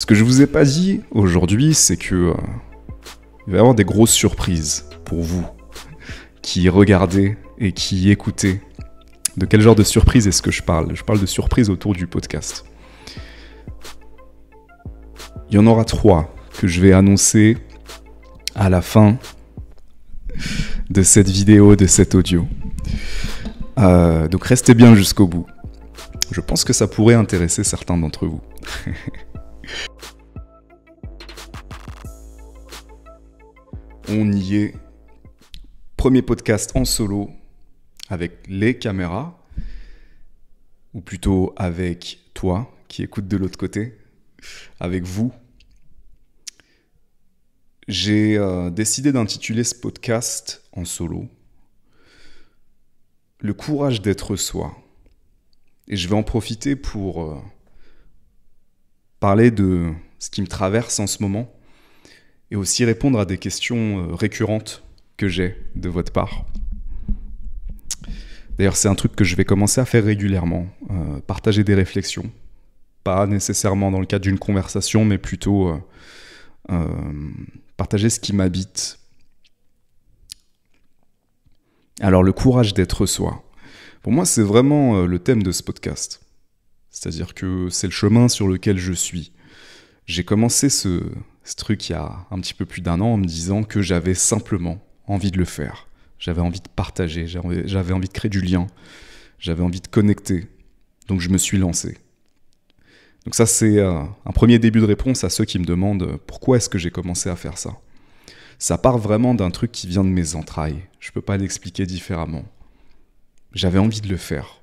Ce que je vous ai pas dit aujourd'hui, c'est que euh, il va y avoir des grosses surprises pour vous qui regardez et qui écoutez. De quel genre de surprise est-ce que je parle? Je parle de surprises autour du podcast. Il y en aura trois que je vais annoncer à la fin de cette vidéo, de cet audio. Euh, donc restez bien jusqu'au bout. Je pense que ça pourrait intéresser certains d'entre vous. On y est. Premier podcast en solo avec les caméras, ou plutôt avec toi qui écoute de l'autre côté, avec vous. J'ai euh, décidé d'intituler ce podcast en solo Le courage d'être soi. Et je vais en profiter pour euh, parler de ce qui me traverse en ce moment et aussi répondre à des questions euh, récurrentes que j'ai de votre part. D'ailleurs, c'est un truc que je vais commencer à faire régulièrement, euh, partager des réflexions. Pas nécessairement dans le cadre d'une conversation, mais plutôt euh, partager ce qui m'habite. Alors, le courage d'être soi. Pour moi, c'est vraiment le thème de ce podcast. C'est-à-dire que c'est le chemin sur lequel je suis. J'ai commencé ce, truc il y a un petit peu plus d'un an en me disant que j'avais simplement envie de le faire. J'avais envie de partager, j'avais envie de créer du lien, j'avais envie de connecter. Donc je me suis lancé. Donc ça c'est euh, un premier début de réponse à ceux qui me demandent euh, pourquoi est-ce que j'ai commencé à faire ça? Ça part vraiment d'un truc qui vient de mes entrailles. Je ne peux pas l'expliquer différemment. J'avais envie de le faire.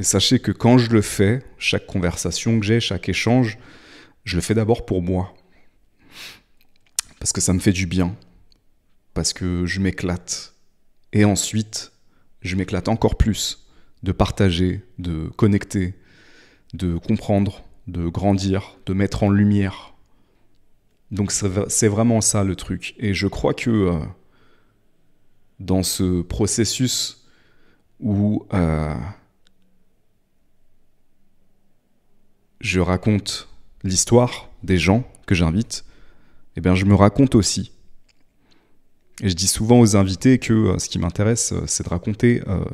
Et sachez que quand je le fais, chaque conversation que j'ai, chaque échange, je le fais d'abord pour moi parce que ça me fait du bien, parce que je m'éclate. Et ensuite, je m'éclate encore plus de partager, de connecter, de comprendre, de grandir, de mettre en lumière. Donc c'est vraiment ça le truc. Et je crois que euh, dans ce processus où euh, je raconte l'histoire des gens que j'invite, eh bien, je me raconte aussi. Et je dis souvent aux invités que euh, ce qui m'intéresse, euh, c'est de raconter euh,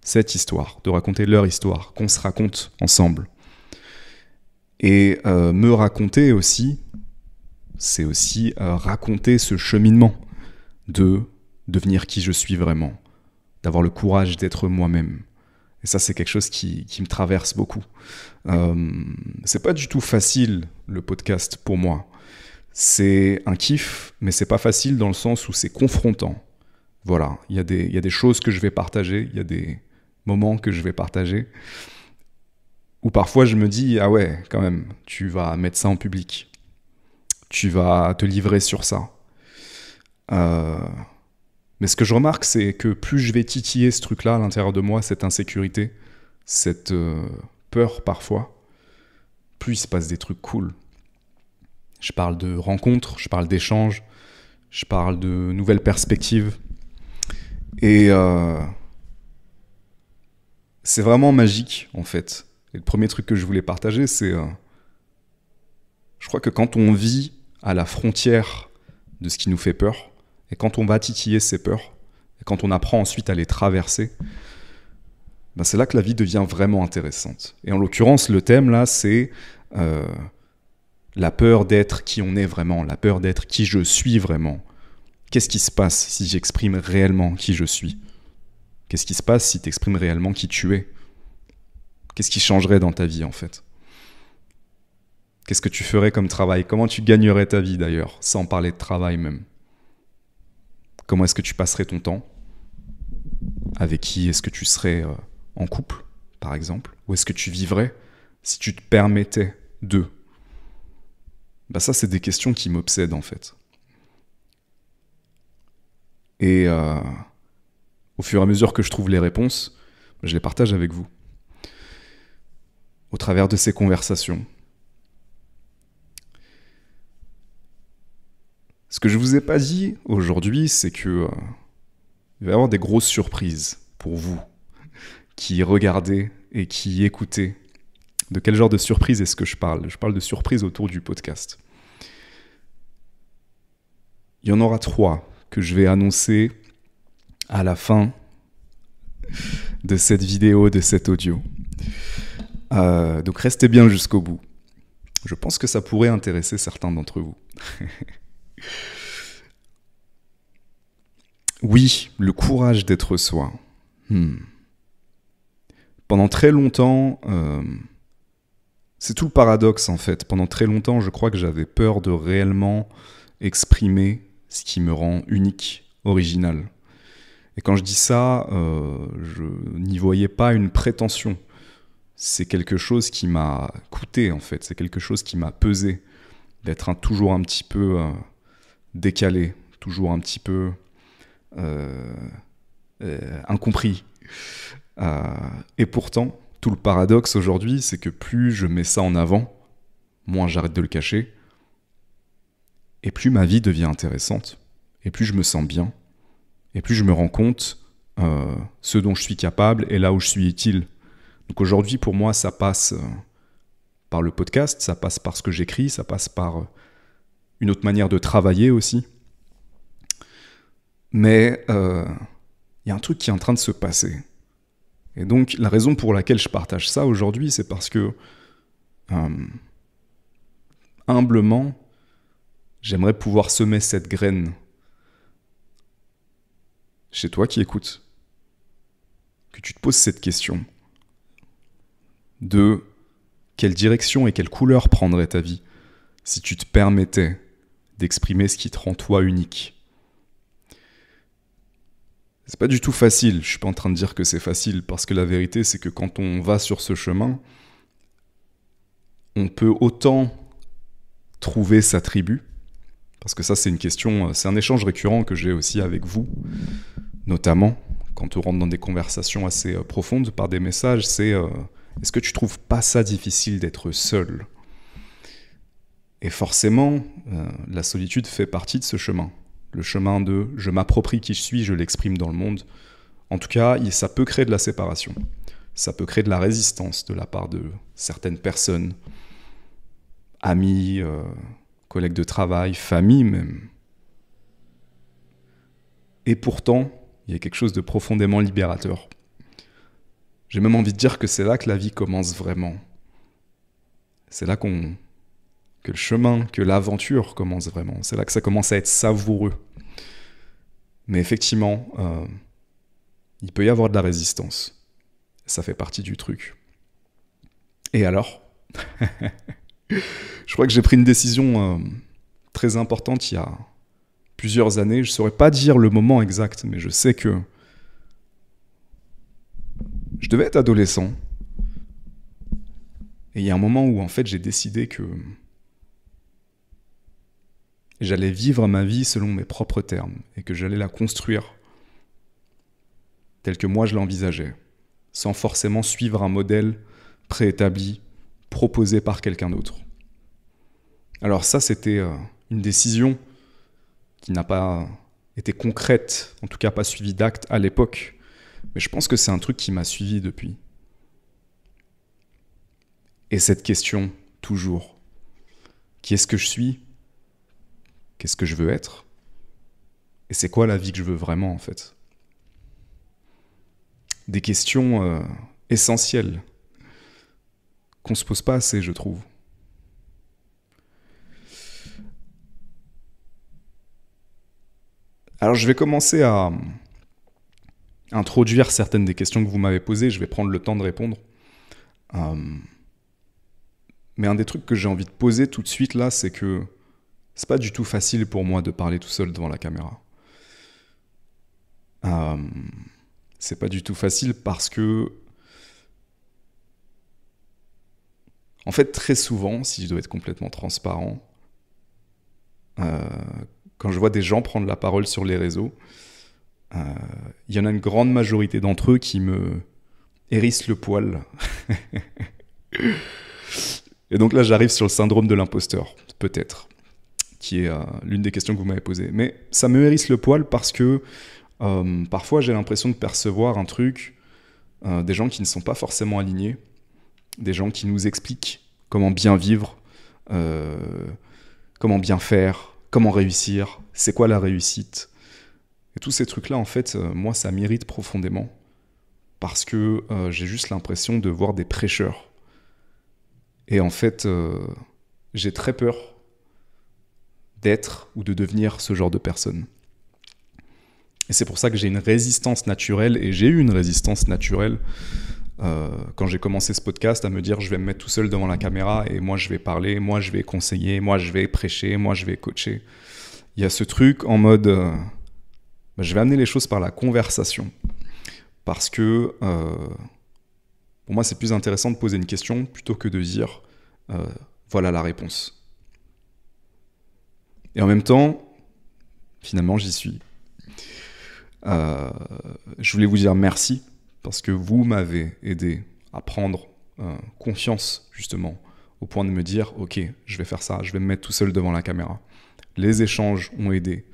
cette histoire, de raconter leur histoire, qu'on se raconte ensemble. Et me raconter aussi, c'est aussi raconter ce cheminement de devenir qui je suis vraiment, d'avoir le courage d'être moi-même. Et ça, c'est quelque chose qui, me traverse beaucoup. c'est pas du tout facile le podcast pour moi c'est un kiff, mais c'est pas facile dans le sens où c'est confrontant. Voilà, il y, a des, y a des choses que je vais partager, il y a des moments que je vais partager, où parfois je me dis, ah ouais, quand même, tu vas mettre ça en public, tu vas te livrer sur ça. Euh, mais ce que je remarque, c'est que plus je vais titiller ce truc-là à l'intérieur de moi, cette insécurité, cette euh, peur parfois, plus il se passe des trucs cool. Je parle de rencontres, je parle d'échanges, je parle de nouvelles perspectives. Et euh, c'est vraiment magique, en fait. Et le premier truc que je voulais partager, c'est... Euh, je crois que quand on vit à la frontière de ce qui nous fait peur, et quand on va titiller ces peurs, et quand on apprend ensuite à les traverser, ben c'est là que la vie devient vraiment intéressante. Et en l'occurrence, le thème là, c'est euh, la peur d'être qui on est vraiment, la peur d'être qui je suis vraiment. Qu'est-ce qui se passe si j'exprime réellement qui je suis? Qu'est-ce qui se passe si tu exprimes réellement qui tu es? Qu'est-ce qui changerait dans ta vie en fait? Qu'est-ce que tu ferais comme travail? Comment tu gagnerais ta vie d'ailleurs, sans parler de travail même? Comment est-ce que tu passerais ton temps? Avec qui est-ce que tu serais euh, en couple, par exemple? Où est-ce que tu vivrais si tu te permettais de? Bah ça, c'est des questions qui m'obsèdent en fait. Et euh, au fur et à mesure que je trouve les réponses, je les partage avec vous. Au travers de ces conversations. Ce que je vous ai pas dit aujourd'hui, c'est que euh, il va y avoir des grosses surprises pour vous qui regardez et qui écoutez De quel genre de surprise est-ce que je parle? Je parle de surprise autour du podcast. Il y en aura trois que je vais annoncer à la fin de cette vidéo, de cet audio. Euh, donc restez bien jusqu'au bout. Je pense que ça pourrait intéresser certains d'entre vous. oui, le courage d'être soi. Hmm. Pendant très longtemps, euh, c'est tout le paradoxe en fait. Pendant très longtemps, je crois que j'avais peur de réellement exprimer ce qui me rend unique, original. Et quand je dis ça, euh, je n'y voyais pas une prétention. C'est quelque chose qui m'a coûté en fait, c'est quelque chose qui m'a pesé d'être toujours un petit peu euh, décalé, toujours un petit peu euh, incompris. et pourtant, tout le paradoxe aujourd'hui, c'est que plus je mets ça en avant, moins j'arrête de le cacher, et plus ma vie devient intéressante, et plus je me sens bien, et plus je me rends compte euh, ce dont je suis capable et là où je suis utile. Donc aujourd'hui, pour moi, ça passe euh, par le podcast, ça passe par ce que j'écris, ça passe par euh, une autre manière de travailler aussi. Mais il y a un truc qui est en train de se passer. Et donc la raison pour laquelle je partage ça aujourd'hui, c'est parce que humblement, j'aimerais pouvoir semer cette graine chez toi qui écoutes, que tu te poses cette question de quelle direction et quelle couleur prendrait ta vie si tu te permettais d'exprimer ce qui te rend toi unique. C'est pas du tout facile, je suis pas en train de dire que c'est facile, parce que la vérité c'est que quand on va sur ce chemin, on peut autant trouver sa tribu, parce que ça c'est une question, c'est un échange récurrent que j'ai aussi avec vous, notamment quand on rentre dans des conversations assez euh, profondes par des messages, c'est euh, est-ce que tu trouves pas ça difficile d'être seul? Et forcément, euh, la solitude fait partie de ce chemin. Le chemin de je m'approprie qui je suis, je l'exprime dans le monde. En tout cas, ça peut créer de la séparation. Ça peut créer de la résistance de la part de certaines personnes, amis, collègues de travail, famille même. Et pourtant, il y a quelque chose de profondément libérateur. J'ai même envie de dire que c'est là que la vie commence vraiment. C'est là qu'on que le chemin, que l'aventure commence vraiment. C'est là que ça commence à être savoureux. Mais effectivement, euh, il peut y avoir de la résistance. Ça fait partie du truc. Et alors Je crois que j'ai pris une décision euh, très importante il y a plusieurs années. Je ne saurais pas dire le moment exact, mais je sais que je devais être adolescent. Et il y a un moment où en fait j'ai décidé que j'allais vivre ma vie selon mes propres termes et que j'allais la construire telle que moi je l'envisageais, sans forcément suivre un modèle préétabli proposé par quelqu'un d'autre. Alors ça c'était euh, une décision qui n'a pas été concrète, en tout cas pas suivi d'acte à l'époque. Mais je pense que c'est un truc qui m'a suivi depuis. Et cette question, toujours, qui est-ce que je suis? Qu'est-ce que je veux être Et c'est quoi la vie que je veux vraiment en fait? Des questions euh, essentielles qu'on se pose pas assez, je trouve. Alors je vais commencer à introduire certaines des questions que vous m'avez posées, je vais prendre le temps de répondre. Euh, mais un des trucs que j'ai envie de poser tout de suite là, c'est que c'est pas du tout facile pour moi de parler tout seul devant la caméra. Euh, c'est pas du tout facile parce que en fait très souvent, si je dois être complètement transparent, euh, quand je vois des gens prendre la parole sur les réseaux, il euh, y en a une grande majorité d'entre eux qui me hérissent le poil. Et donc là, j'arrive sur le syndrome de l'imposteur, peut-être, qui est euh, l'une des questions que vous m'avez posées. Mais ça me hérisse le poil parce que euh, parfois j'ai l'impression de percevoir un truc, des gens qui ne sont pas forcément alignés, des gens qui nous expliquent comment bien vivre, euh, comment bien faire, comment réussir, c'est quoi la réussite. Et tous ces trucs-là, en fait, euh, moi, ça m'irrite profondément parce que euh, j'ai juste l'impression de voir des prêcheurs. Et en fait, j'ai très peur d'être ou de devenir ce genre de personne. Et c'est pour ça que j'ai une résistance naturelle, et j'ai eu une résistance naturelle euh, quand j'ai commencé ce podcast à me dire je vais me mettre tout seul devant la caméra et moi je vais parler, moi je vais conseiller, moi je vais prêcher, moi je vais coacher. Il y a ce truc en mode euh, bah, je vais amener les choses par la conversation. Parce que euh, pour moi c'est plus intéressant de poser une question plutôt que de dire voilà la réponse. Et en même temps, finalement j'y suis. je voulais vous dire merci parce que vous m'avez aidé à prendre euh, confiance justement au point de me dire ok je vais faire ça, je vais me mettre tout seul devant la caméra. Les échanges ont aidé,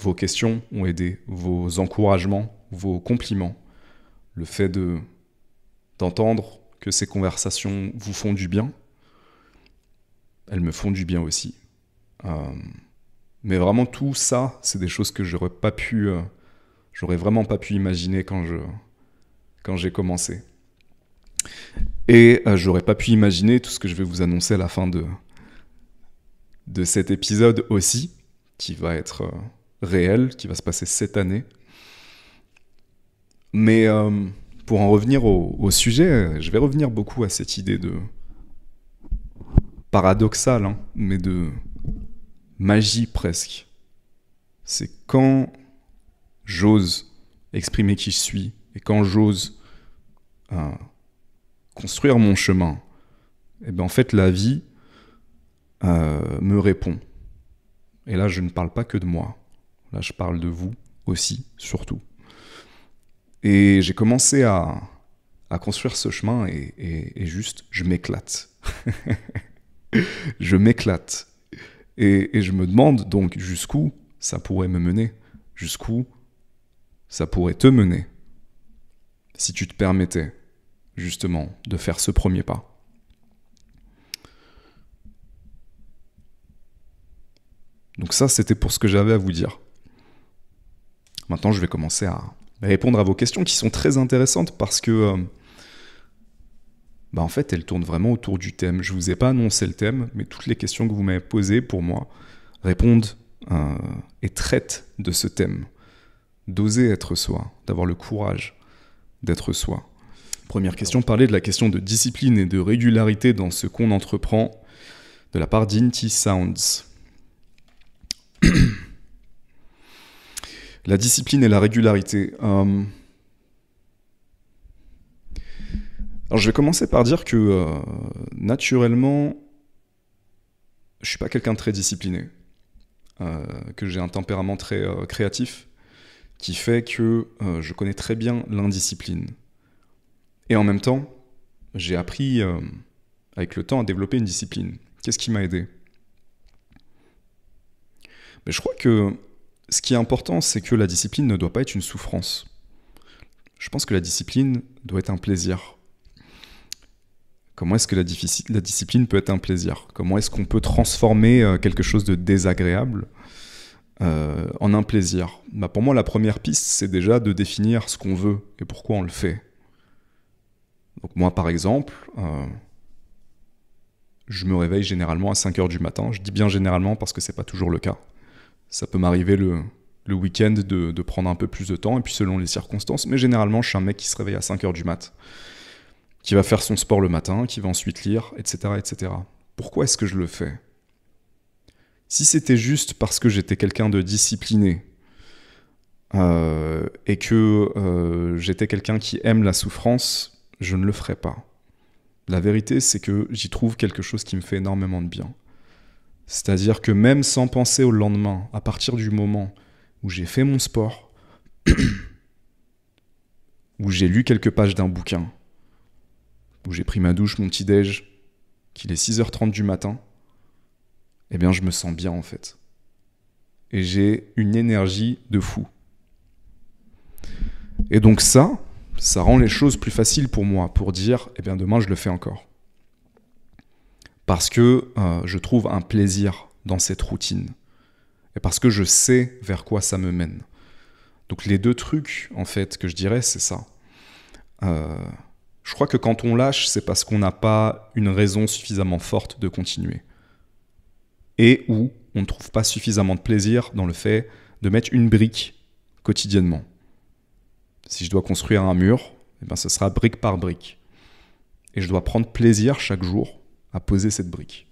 vos questions ont aidé, vos encouragements, vos compliments, le fait de d'entendre que ces conversations vous font du bien, elles me font du bien aussi. Euh, mais vraiment tout ça, c'est des choses que j'aurais pas pu, euh, j'aurais vraiment pas pu imaginer quand je quand j'ai commencé. Et euh, j'aurais pas pu imaginer tout ce que je vais vous annoncer à la fin de, de cet épisode aussi, qui va être réel, qui va se passer cette année. Mais pour en revenir au, sujet, je vais revenir beaucoup à cette idée de paradoxale, hein, mais de magie presque. C'est quand j'ose exprimer qui je suis, et quand j'ose euh, construire mon chemin, et eh bien en fait la vie euh, me répond. Et là je ne parle pas que de moi, là je parle de vous aussi, surtout. Et j'ai commencé à, construire ce chemin et, juste je m'éclate. je m'éclate. Et, je me demande donc jusqu'où ça pourrait me mener, jusqu'où ça pourrait te mener si tu te permettais justement de faire ce premier pas Donc ça, c'était pour ce que j'avais à vous dire. Maintenant, je vais commencer à répondre à vos questions qui sont très intéressantes parce que, euh, bah en fait, elles tournent vraiment autour du thème. Je vous ai pas annoncé le thème, mais toutes les questions que vous m'avez posées pour moi répondent euh, et traitent de ce thème. D'oser être soi, d'avoir le courage d'être soi. Première question, parler de la question de discipline et de régularité dans ce qu'on entreprend de la part d'Inti Sounds. la discipline et la régularité. Euh, alors je vais commencer par dire que euh, naturellement, je suis pas quelqu'un de très discipliné, euh, que j'ai un tempérament très créatif qui fait que euh, je connais très bien l'indiscipline. Et en même temps, j'ai appris euh, avec le temps à développer une discipline. Qu'est-ce qui m'a aidé? Mais Je crois que ce qui est important, c'est que la discipline ne doit pas être une souffrance. Je pense que la discipline doit être un plaisir. Comment est-ce que la, discipline peut être un plaisir? Comment est-ce qu'on peut transformer euh, quelque chose de désagréable euh, en un plaisir? Bah Pour moi, la première piste, c'est déjà de définir ce qu'on veut et pourquoi on le fait. Donc moi, par exemple, euh, je me réveille généralement à 5 heures du matin. Je dis bien généralement parce que c'est pas toujours le cas. Ça peut m'arriver le, week-end de, prendre un peu plus de temps, et puis selon les circonstances. Mais généralement, je suis un mec qui se réveille à 5 heures du mat, qui va faire son sport le matin, qui va ensuite lire, etc. etc. Pourquoi est-ce que je le fais? Si c'était juste parce que j'étais quelqu'un de discipliné euh, et que euh, j'étais quelqu'un qui aime la souffrance, je ne le ferais pas. La vérité, c'est que j'y trouve quelque chose qui me fait énormément de bien. C'est-à-dire que même sans penser au lendemain, à partir du moment où j'ai fait mon sport, où j'ai lu quelques pages d'un bouquin, où j'ai pris ma douche, mon petit-déj, qu'il est 6h30 du matin, eh bien je me sens bien en fait. Et j'ai une énergie de fou. Et donc ça, ça rend les choses plus faciles pour moi, pour dire, eh bien demain je le fais encore. Parce que euh, je trouve un plaisir dans cette routine. Et parce que je sais vers quoi ça me mène. Donc les deux trucs, en fait, que je dirais, c'est ça. Euh, je crois que quand on lâche, c'est parce qu'on n'a pas une raison suffisamment forte de continuer. Et ou on ne trouve pas suffisamment de plaisir dans le fait de mettre une brique quotidiennement. Si je dois construire un mur, eh ben, ce sera brique par brique. Et je dois prendre plaisir chaque jour à poser cette brique.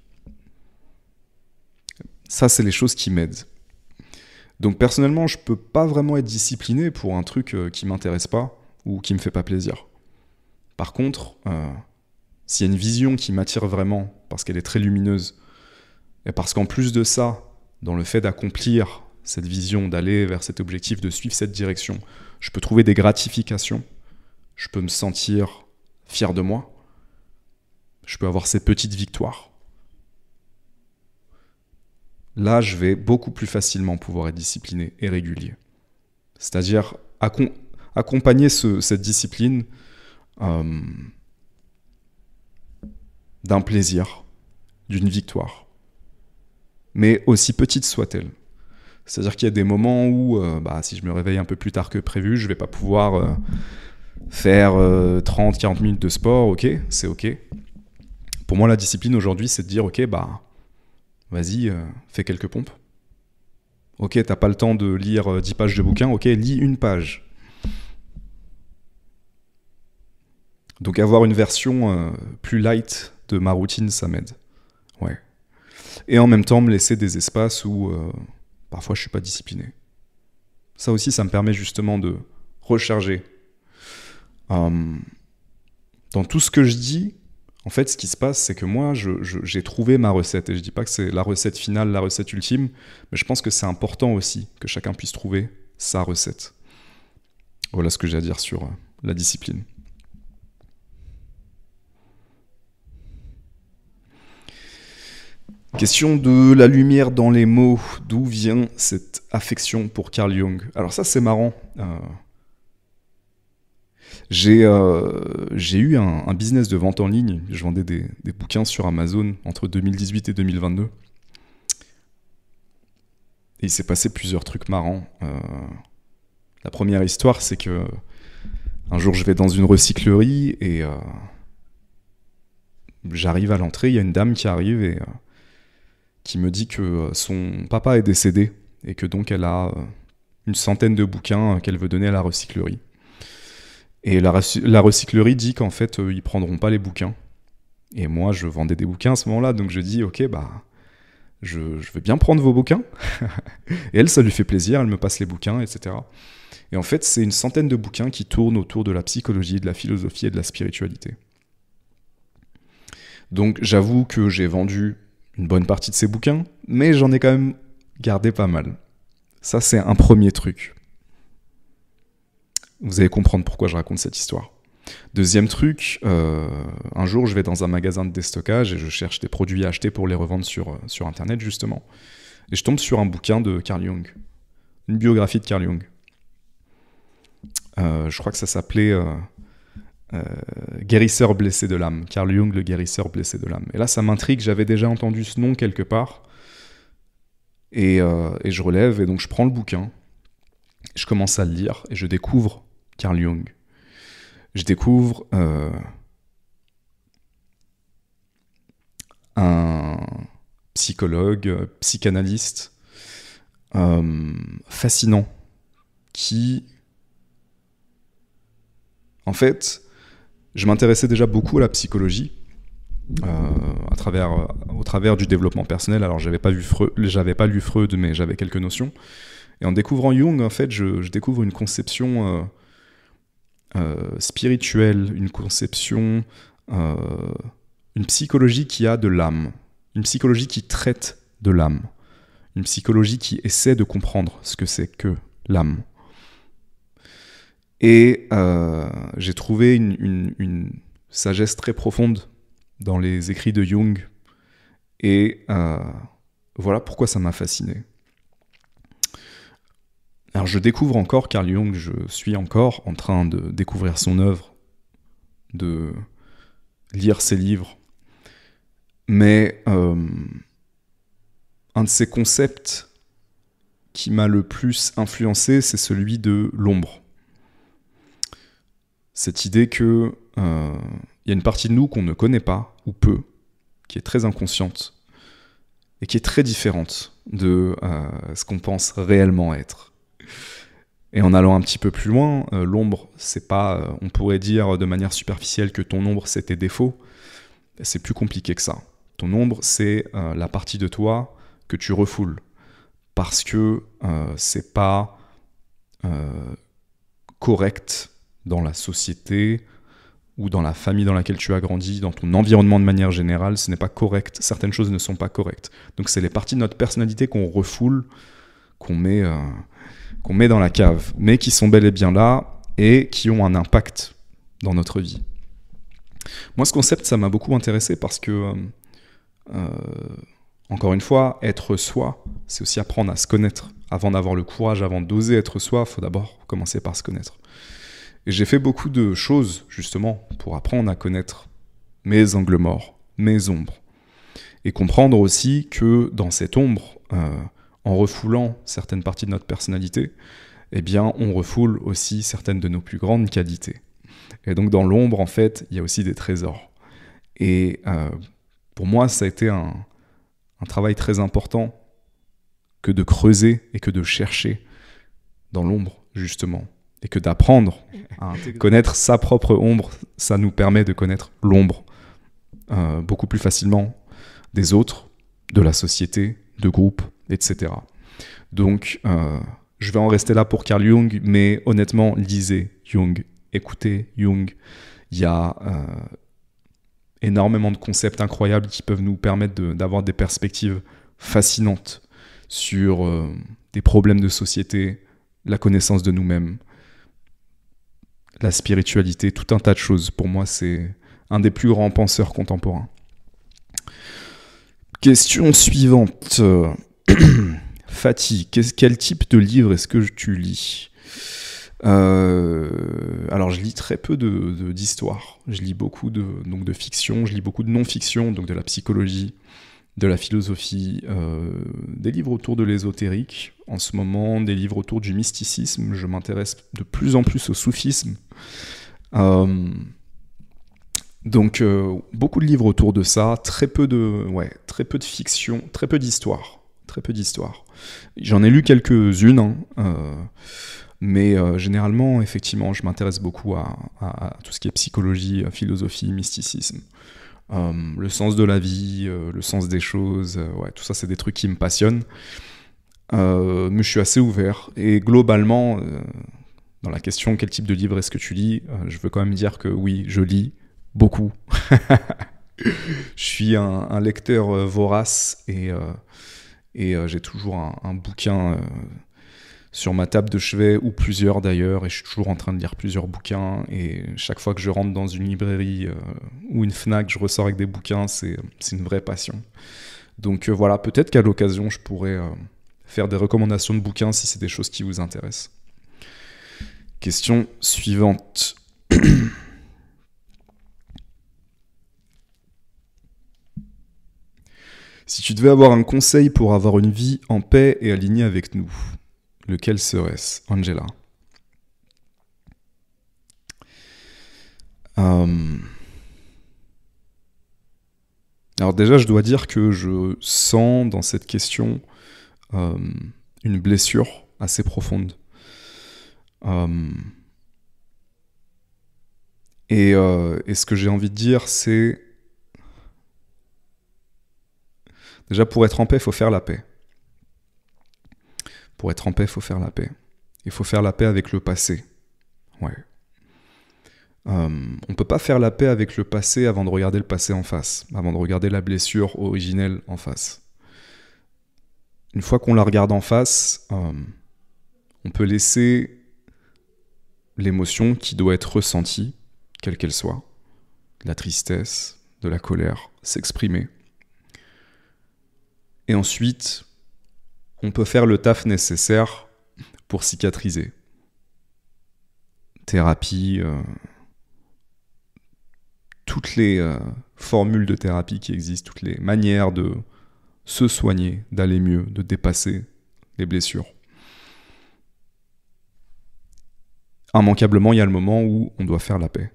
Ça, c'est les choses qui m'aident. Donc personnellement, je ne peux pas vraiment être discipliné pour un truc euh, qui m'intéresse pas ou qui me fait pas plaisir. Par contre, euh, s'il y a une vision qui m'attire vraiment parce qu'elle est très lumineuse et parce qu'en plus de ça, dans le fait d'accomplir cette vision, d'aller vers cet objectif, de suivre cette direction, je peux trouver des gratifications, je peux me sentir fier de moi, je peux avoir ces petites victoires. Là, je vais beaucoup plus facilement pouvoir être discipliné et régulier. C'est-à-dire accompagner cette discipline euh, d'un plaisir, d'une victoire, mais aussi petite soit-elle. C'est-à-dire qu'il y a des moments où, euh, bah, si je me réveille un peu plus tard que prévu, je ne vais pas pouvoir euh, faire 30-40 minutes de sport, ok, c'est ok. Pour moi, la discipline aujourd'hui, c'est de dire, ok, bah, vas-y, fais quelques pompes. Ok, t'as pas le temps de lire 10 pages de bouquin, ok, lis une page. Donc avoir une version euh, plus light de ma routine, ça m'aide. Ouais. Et en même temps, me laisser des espaces où euh, parfois je suis pas discipliné. Ça aussi, ça me permet justement de recharger. Hum, dans tout ce que je dis, en fait, ce qui se passe, c'est que moi, j'ai trouvé ma recette. Et je dis pas que c'est la recette finale, la recette ultime, mais je pense que c'est important aussi que chacun puisse trouver sa recette. Voilà ce que j'ai à dire sur euh, la discipline. Question de la lumière dans les mots. D'où vient cette affection pour Carl Jung? Alors ça c'est marrant. Euh, euh, j'ai eu un, business de vente en ligne. Je vendais des, bouquins sur Amazon entre 2018 et 2022. Et il s'est passé plusieurs trucs marrants. Euh, la première histoire, c'est que un jour je vais dans une recyclerie et j'arrive à l'entrée. Il y a une dame qui arrive et qui me dit que euh, son papa est décédé et que donc elle a euh, une centaine de bouquins euh, qu'elle veut donner à la recyclerie. Et la, recyclerie dit qu'en fait, ils prendront pas les bouquins. Et moi, je vendais des bouquins à ce moment-là, donc je dis, ok, bah, je, veux bien prendre vos bouquins. et elle, ça lui fait plaisir, elle me passe les bouquins, etc. Et en fait, c'est une centaine de bouquins qui tournent autour de la psychologie, de la philosophie et de la spiritualité. Donc j'avoue que j'ai vendu une bonne partie de ses bouquins, mais j'en ai quand même gardé pas mal. Ça, c'est un premier truc. Vous allez comprendre pourquoi je raconte cette histoire. Deuxième truc, euh, un jour, je vais dans un magasin de déstockage et je cherche des produits à acheter pour les revendre sur, sur Internet, justement. Et je tombe sur un bouquin de Carl Jung, une biographie de Carl Jung. Euh, je crois que ça s'appelait euh, euh, guérisseur blessé de l'âme, Carl Jung, le guérisseur blessé de l'âme. Et là, ça m'intrigue, j'avais déjà entendu ce nom quelque part. Euh, et, je relève, et donc je prends le bouquin, je commence à le lire, et je découvre Carl Jung. Je découvre euh, un psychologue, psychanalyste, fascinant, qui, en fait, je m'intéressais déjà beaucoup à la psychologie. Euh, à travers, euh, au travers du développement personnel. Alors, j'avais pas, vu pas lu Freud, mais j'avais quelques notions. Et en découvrant Jung, en fait, je, découvre une conception euh, spirituelle, une conception, une psychologie qui a de l'âme, une psychologie qui traite de l'âme, une psychologie qui essaie de comprendre ce que c'est que l'âme. Et euh, j'ai trouvé une, sagesse très profonde dans les écrits de Jung. Et euh, voilà pourquoi ça m'a fasciné. alors je découvre encore Carl Jung, je suis encore en train de découvrir son œuvre, de lire ses livres, mais euh, un de ses concepts qui m'a le plus influencé, c'est celui de l'ombre. Cette idée que euh, il y a une partie de nous qu'on ne connaît pas ou peu, qui est très inconsciente et qui est très différente de euh, ce qu'on pense réellement être. Et en allant un petit peu plus loin, euh, l'ombre, c'est pas, on pourrait dire de manière superficielle que ton ombre c'est tes défauts. C'est plus compliqué que ça. Ton ombre, c'est la partie de toi que tu refoules parce que c'est pas correct dans la société ou dans la famille dans laquelle tu as grandi, dans ton environnement de manière générale, ce n'est pas correct. Certaines choses ne sont pas correctes. Donc c'est les parties de notre personnalité qu'on refoule, qu'on met, euh, qu'on met dans la cave, mais qui sont bel et bien là et qui ont un impact dans notre vie. Moi, ce concept, ça m'a beaucoup intéressé parce que, euh, euh, encore une fois, être soi, c'est aussi apprendre à se connaître. Avant d'avoir le courage, avant d'oser être soi, il faut d'abord commencer par se connaître. Et j'ai fait beaucoup de choses, justement, pour apprendre à connaître mes angles morts, mes ombres. Et comprendre aussi que dans cette ombre, euh, en refoulant certaines parties de notre personnalité, eh bien, on refoule aussi certaines de nos plus grandes qualités. Et donc, dans l'ombre, en fait, il y a aussi des trésors. Et euh, pour moi, ça a été un, un travail très important que de creuser et que de chercher dans l'ombre, justement, et que d'apprendre à connaître sa propre ombre, ça nous permet de connaître l'ombre euh, beaucoup plus facilement des autres, de la société, de groupes, etc. Donc, euh, je vais en rester là pour Carl Jung, mais honnêtement, lisez Jung, écoutez Jung. Il y a euh, énormément de concepts incroyables qui peuvent nous permettre d'avoir des perspectives fascinantes sur des problèmes de société, la connaissance de nous-mêmes, la spiritualité, tout un tas de choses. Pour moi, c'est un des plus grands penseurs contemporains. Question suivante. Fatih, quel type de livre est-ce que tu lis? Euh, alors je lis très peu d'histoires, de, je lis beaucoup de, donc de fiction, je lis beaucoup de non-fiction, donc de la psychologie, de la philosophie, euh, des livres autour de l'ésotérique, en ce moment des livres autour du mysticisme, je m'intéresse de plus en plus au soufisme. Euh, donc euh, beaucoup de livres autour de ça, très peu de, ouais, très peu de fiction, très peu d'histoire. J'en ai lu quelques-unes, hein, mais généralement, effectivement, je m'intéresse beaucoup à, tout ce qui est psychologie, philosophie, mysticisme. Euh, le sens de la vie, euh, le sens des choses, euh, tout ça c'est des trucs qui me passionnent. mais je suis assez ouvert. Et globalement, dans la question quel type de livre est-ce que tu lis, je veux quand même dire que oui, je lis beaucoup. je suis un, lecteur vorace et, j'ai toujours un bouquin sur ma table de chevet, ou plusieurs d'ailleurs, et je suis toujours en train de lire plusieurs bouquins, et chaque fois que je rentre dans une librairie euh, ou une FNAC, je ressors avec des bouquins, c'est une vraie passion. Donc euh, voilà, peut-être qu'à l'occasion, je pourrais euh, faire des recommandations de bouquins si c'est des choses qui vous intéressent. Question suivante. si tu devais avoir un conseil pour avoir une vie en paix et alignée avec nous, Lequel serait-ce, Angela? Euh, Alors déjà, je dois dire que je sens dans cette question euh, une blessure assez profonde. Euh, et, et, ce que j'ai envie de dire, c'est... Déjà, pour être en paix, il faut faire la paix. Pour être en paix, il faut faire la paix. Il faut faire la paix avec le passé. Euh, on peut pas faire la paix avec le passé avant de regarder le passé en face, avant de regarder la blessure originelle en face. Une fois qu'on la regarde en face, euh, on peut laisser l'émotion qui doit être ressentie, quelle qu'elle soit, de la tristesse, de la colère, s'exprimer. Et ensuite, on peut faire le taf nécessaire pour cicatriser. Thérapie, euh, toutes les euh, formules de thérapie qui existent, toutes les manières de se soigner, d'aller mieux, de dépasser les blessures. Immanquablement, il y a le moment où on doit faire la paix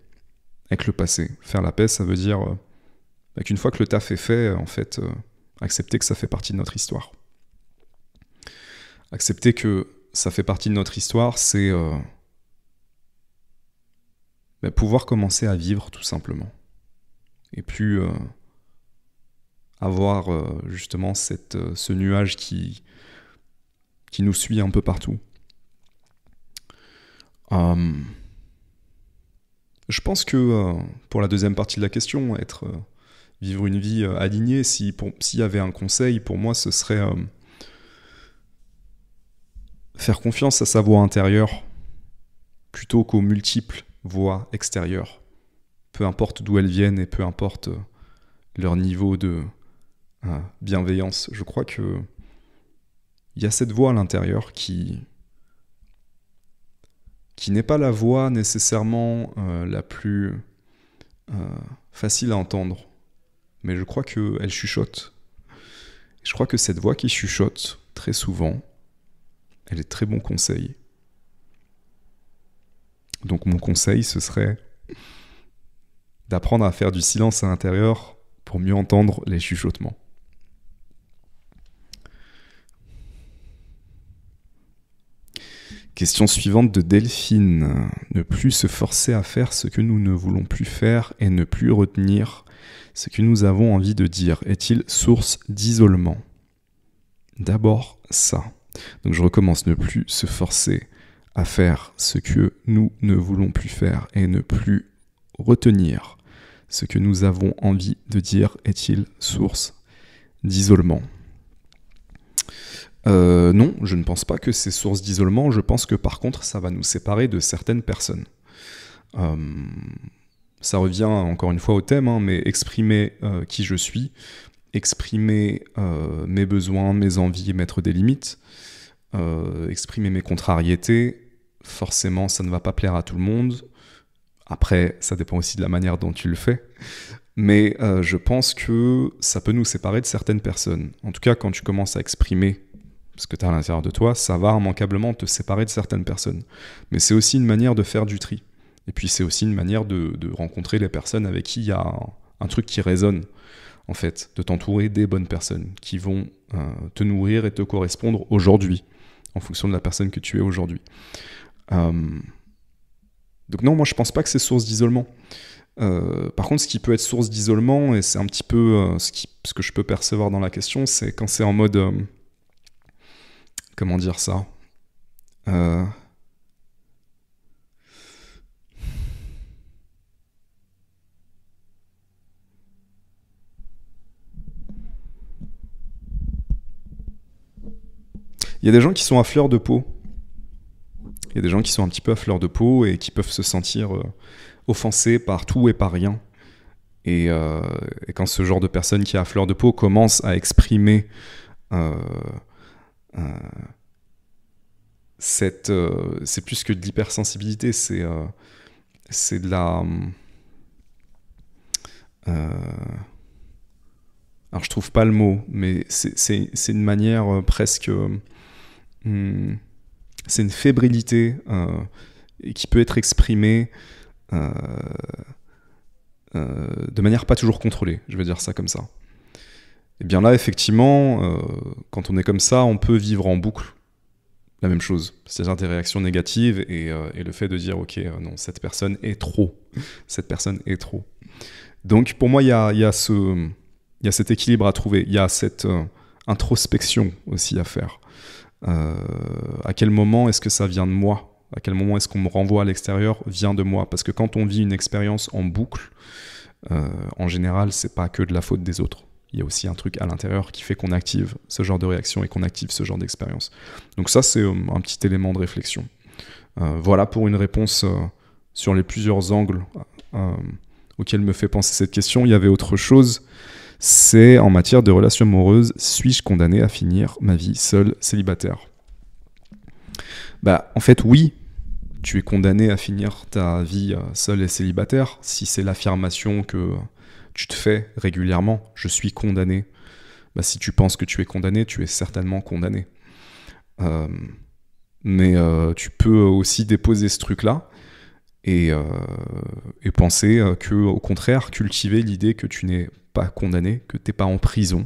avec le passé. Faire la paix, ça veut dire euh, qu'une fois que le taf est fait, en fait, accepter que ça fait partie de notre histoire. Accepter que ça fait partie de notre histoire, c'est bah, pouvoir commencer à vivre tout simplement et puis euh, avoir euh, justement euh, ce nuage qui, qui nous suit un peu partout. je pense que pour la deuxième partie de la question, être vivre une vie alignée, s'il y avait un conseil, pour moi, ce serait faire confiance à sa voix intérieure plutôt qu'aux multiples voix extérieures peu importe d'où elles viennent et peu importe euh, leur niveau de euh, bienveillance. Je crois que il y a cette voix à l'intérieur qui qui n'est pas la voix nécessairement euh, la plus facile à entendre, mais je crois qu'elle chuchote. Je crois que cette voix qui chuchote très souvent, elle est très bon conseil. Donc mon conseil, ce serait d'apprendre à faire du silence à l'intérieur pour mieux entendre les chuchotements. Question suivante de Delphine. Ne plus se forcer à faire ce que nous ne voulons plus faire et ne plus retenir ce que nous avons envie de dire est-il source d'isolement? D'abord ça. Donc je recommence, ne plus se forcer à faire ce que nous ne voulons plus faire et ne plus retenir ce que nous avons envie de dire est-il source d'isolement? Euh, non, je ne pense pas que c'est source d'isolement. Je pense que par contre, ça va nous séparer de certaines personnes. Euh, ça revient encore une fois au thème, hein, mais exprimer euh, qui je suis, exprimer mes besoins, mes envies, mettre des limites, exprimer mes contrariétés, forcément, ça ne va pas plaire à tout le monde. Après, ça dépend aussi de la manière dont tu le fais. Mais euh, je pense que ça peut nous séparer de certaines personnes. En tout cas, quand tu commences à exprimer ce que tu as à l'intérieur de toi, ça va immanquablement te séparer de certaines personnes. Mais c'est aussi une manière de faire du tri. Et puis c'est aussi une manière de, rencontrer les personnes avec qui il y a un, truc qui résonne, en fait, de t'entourer des bonnes personnes qui vont euh, te nourrir et te correspondre aujourd'hui, en fonction de la personne que tu es aujourd'hui. Euh, donc non, moi je pense pas que c'est source d'isolement. Euh, par contre, ce qui peut être source d'isolement, et c'est un petit peu ce, que je peux percevoir dans la question, c'est quand c'est en mode... Comment dire ça? Il y a des gens qui sont à fleur de peau il y a des gens qui sont un petit peu à fleur de peau et qui peuvent se sentir euh, offensés par tout et par rien. Euh, et, quand ce genre de personne qui est à fleur de peau commence à exprimer euh, cette. c'est plus que de l'hypersensibilité, c'est c'est de la. alors je trouve pas le mot, mais c'est une manière presque. Hmm, c'est une fébrilité euh, qui peut être exprimée euh, euh, de manière pas toujours contrôlée, je vais dire ça comme ça. Et bien là, effectivement, quand on est comme ça, on peut vivre en boucle la même chose, c'est-à-dire des réactions négatives et, le fait de dire, ok, non, cette personne est trop, cette personne est trop. Donc pour moi, il y, a y a, cet équilibre à trouver, il y a cette introspection aussi à faire. Euh, à quel moment est-ce que ça vient de moi? À quel moment est-ce qu'on me renvoie à l'extérieur vient de moi? Parce que quand on vit une expérience en boucle, euh, en général, c'est pas que de la faute des autres. Il y a aussi un truc à l'intérieur qui fait qu'on active ce genre de réaction et qu'on active ce genre d'expérience. Donc ça, c'est euh, un petit élément de réflexion. voilà pour une réponse sur les plusieurs angles auxquels me fait penser cette question. Il y avait autre chose c'est en matière de relations amoureuses, suis-je condamné à finir ma vie seul célibataire? Bah, en fait, oui, tu es condamné à finir ta vie euh, seul et célibataire si c'est l'affirmation que tu te fais régulièrement. Je suis condamné. Bah, si tu penses que tu es condamné, tu es certainement condamné. Euh, mais euh, tu peux aussi déposer ce truc-là et, et, penser que, au contraire, cultiver l'idée que tu n'es pas condamné, que tu n'es pas en prison,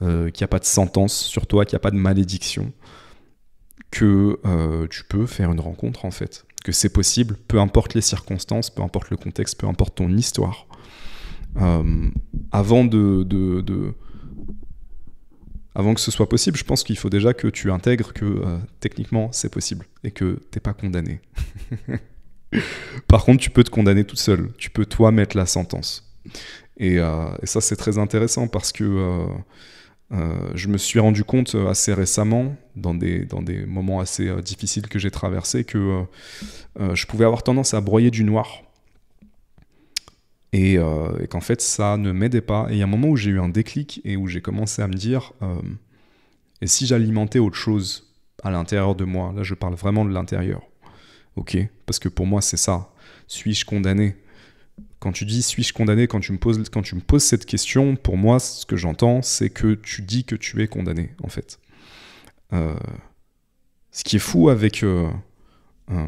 qu'il n'y a pas de sentence sur toi, qu'il n'y a pas de malédiction, que euh, tu peux faire une rencontre en fait, que c'est possible, peu importe les circonstances, peu importe le contexte, peu importe ton histoire. Euh, avant de, avant que ce soit possible, je pense qu'il faut déjà que tu intègres que euh, techniquement c'est possible et que t'es pas condamné. Par contre, tu peux te condamner tout seul. Tu peux toi mettre la sentence. Et, et ça, c'est très intéressant parce que euh, je me suis rendu compte euh, assez récemment, dans des, dans des moments assez euh, difficiles que j'ai traversés, que je pouvais avoir tendance à broyer du noir. Et, qu'en fait, ça ne m'aidait pas. Et il y a un moment où j'ai eu un déclic et où j'ai commencé à me dire et si j'alimentais autre chose à l'intérieur de moi? Là, je parle vraiment de l'intérieur. Ok Parce que pour moi, c'est ça. Suis-je condamné? Quand tu dis suis-je condamné, quand tu, me poses, quand tu me poses cette question, pour moi, ce que j'entends, c'est que tu dis que tu es condamné, en fait. Euh, ce qui est fou avec euh, euh,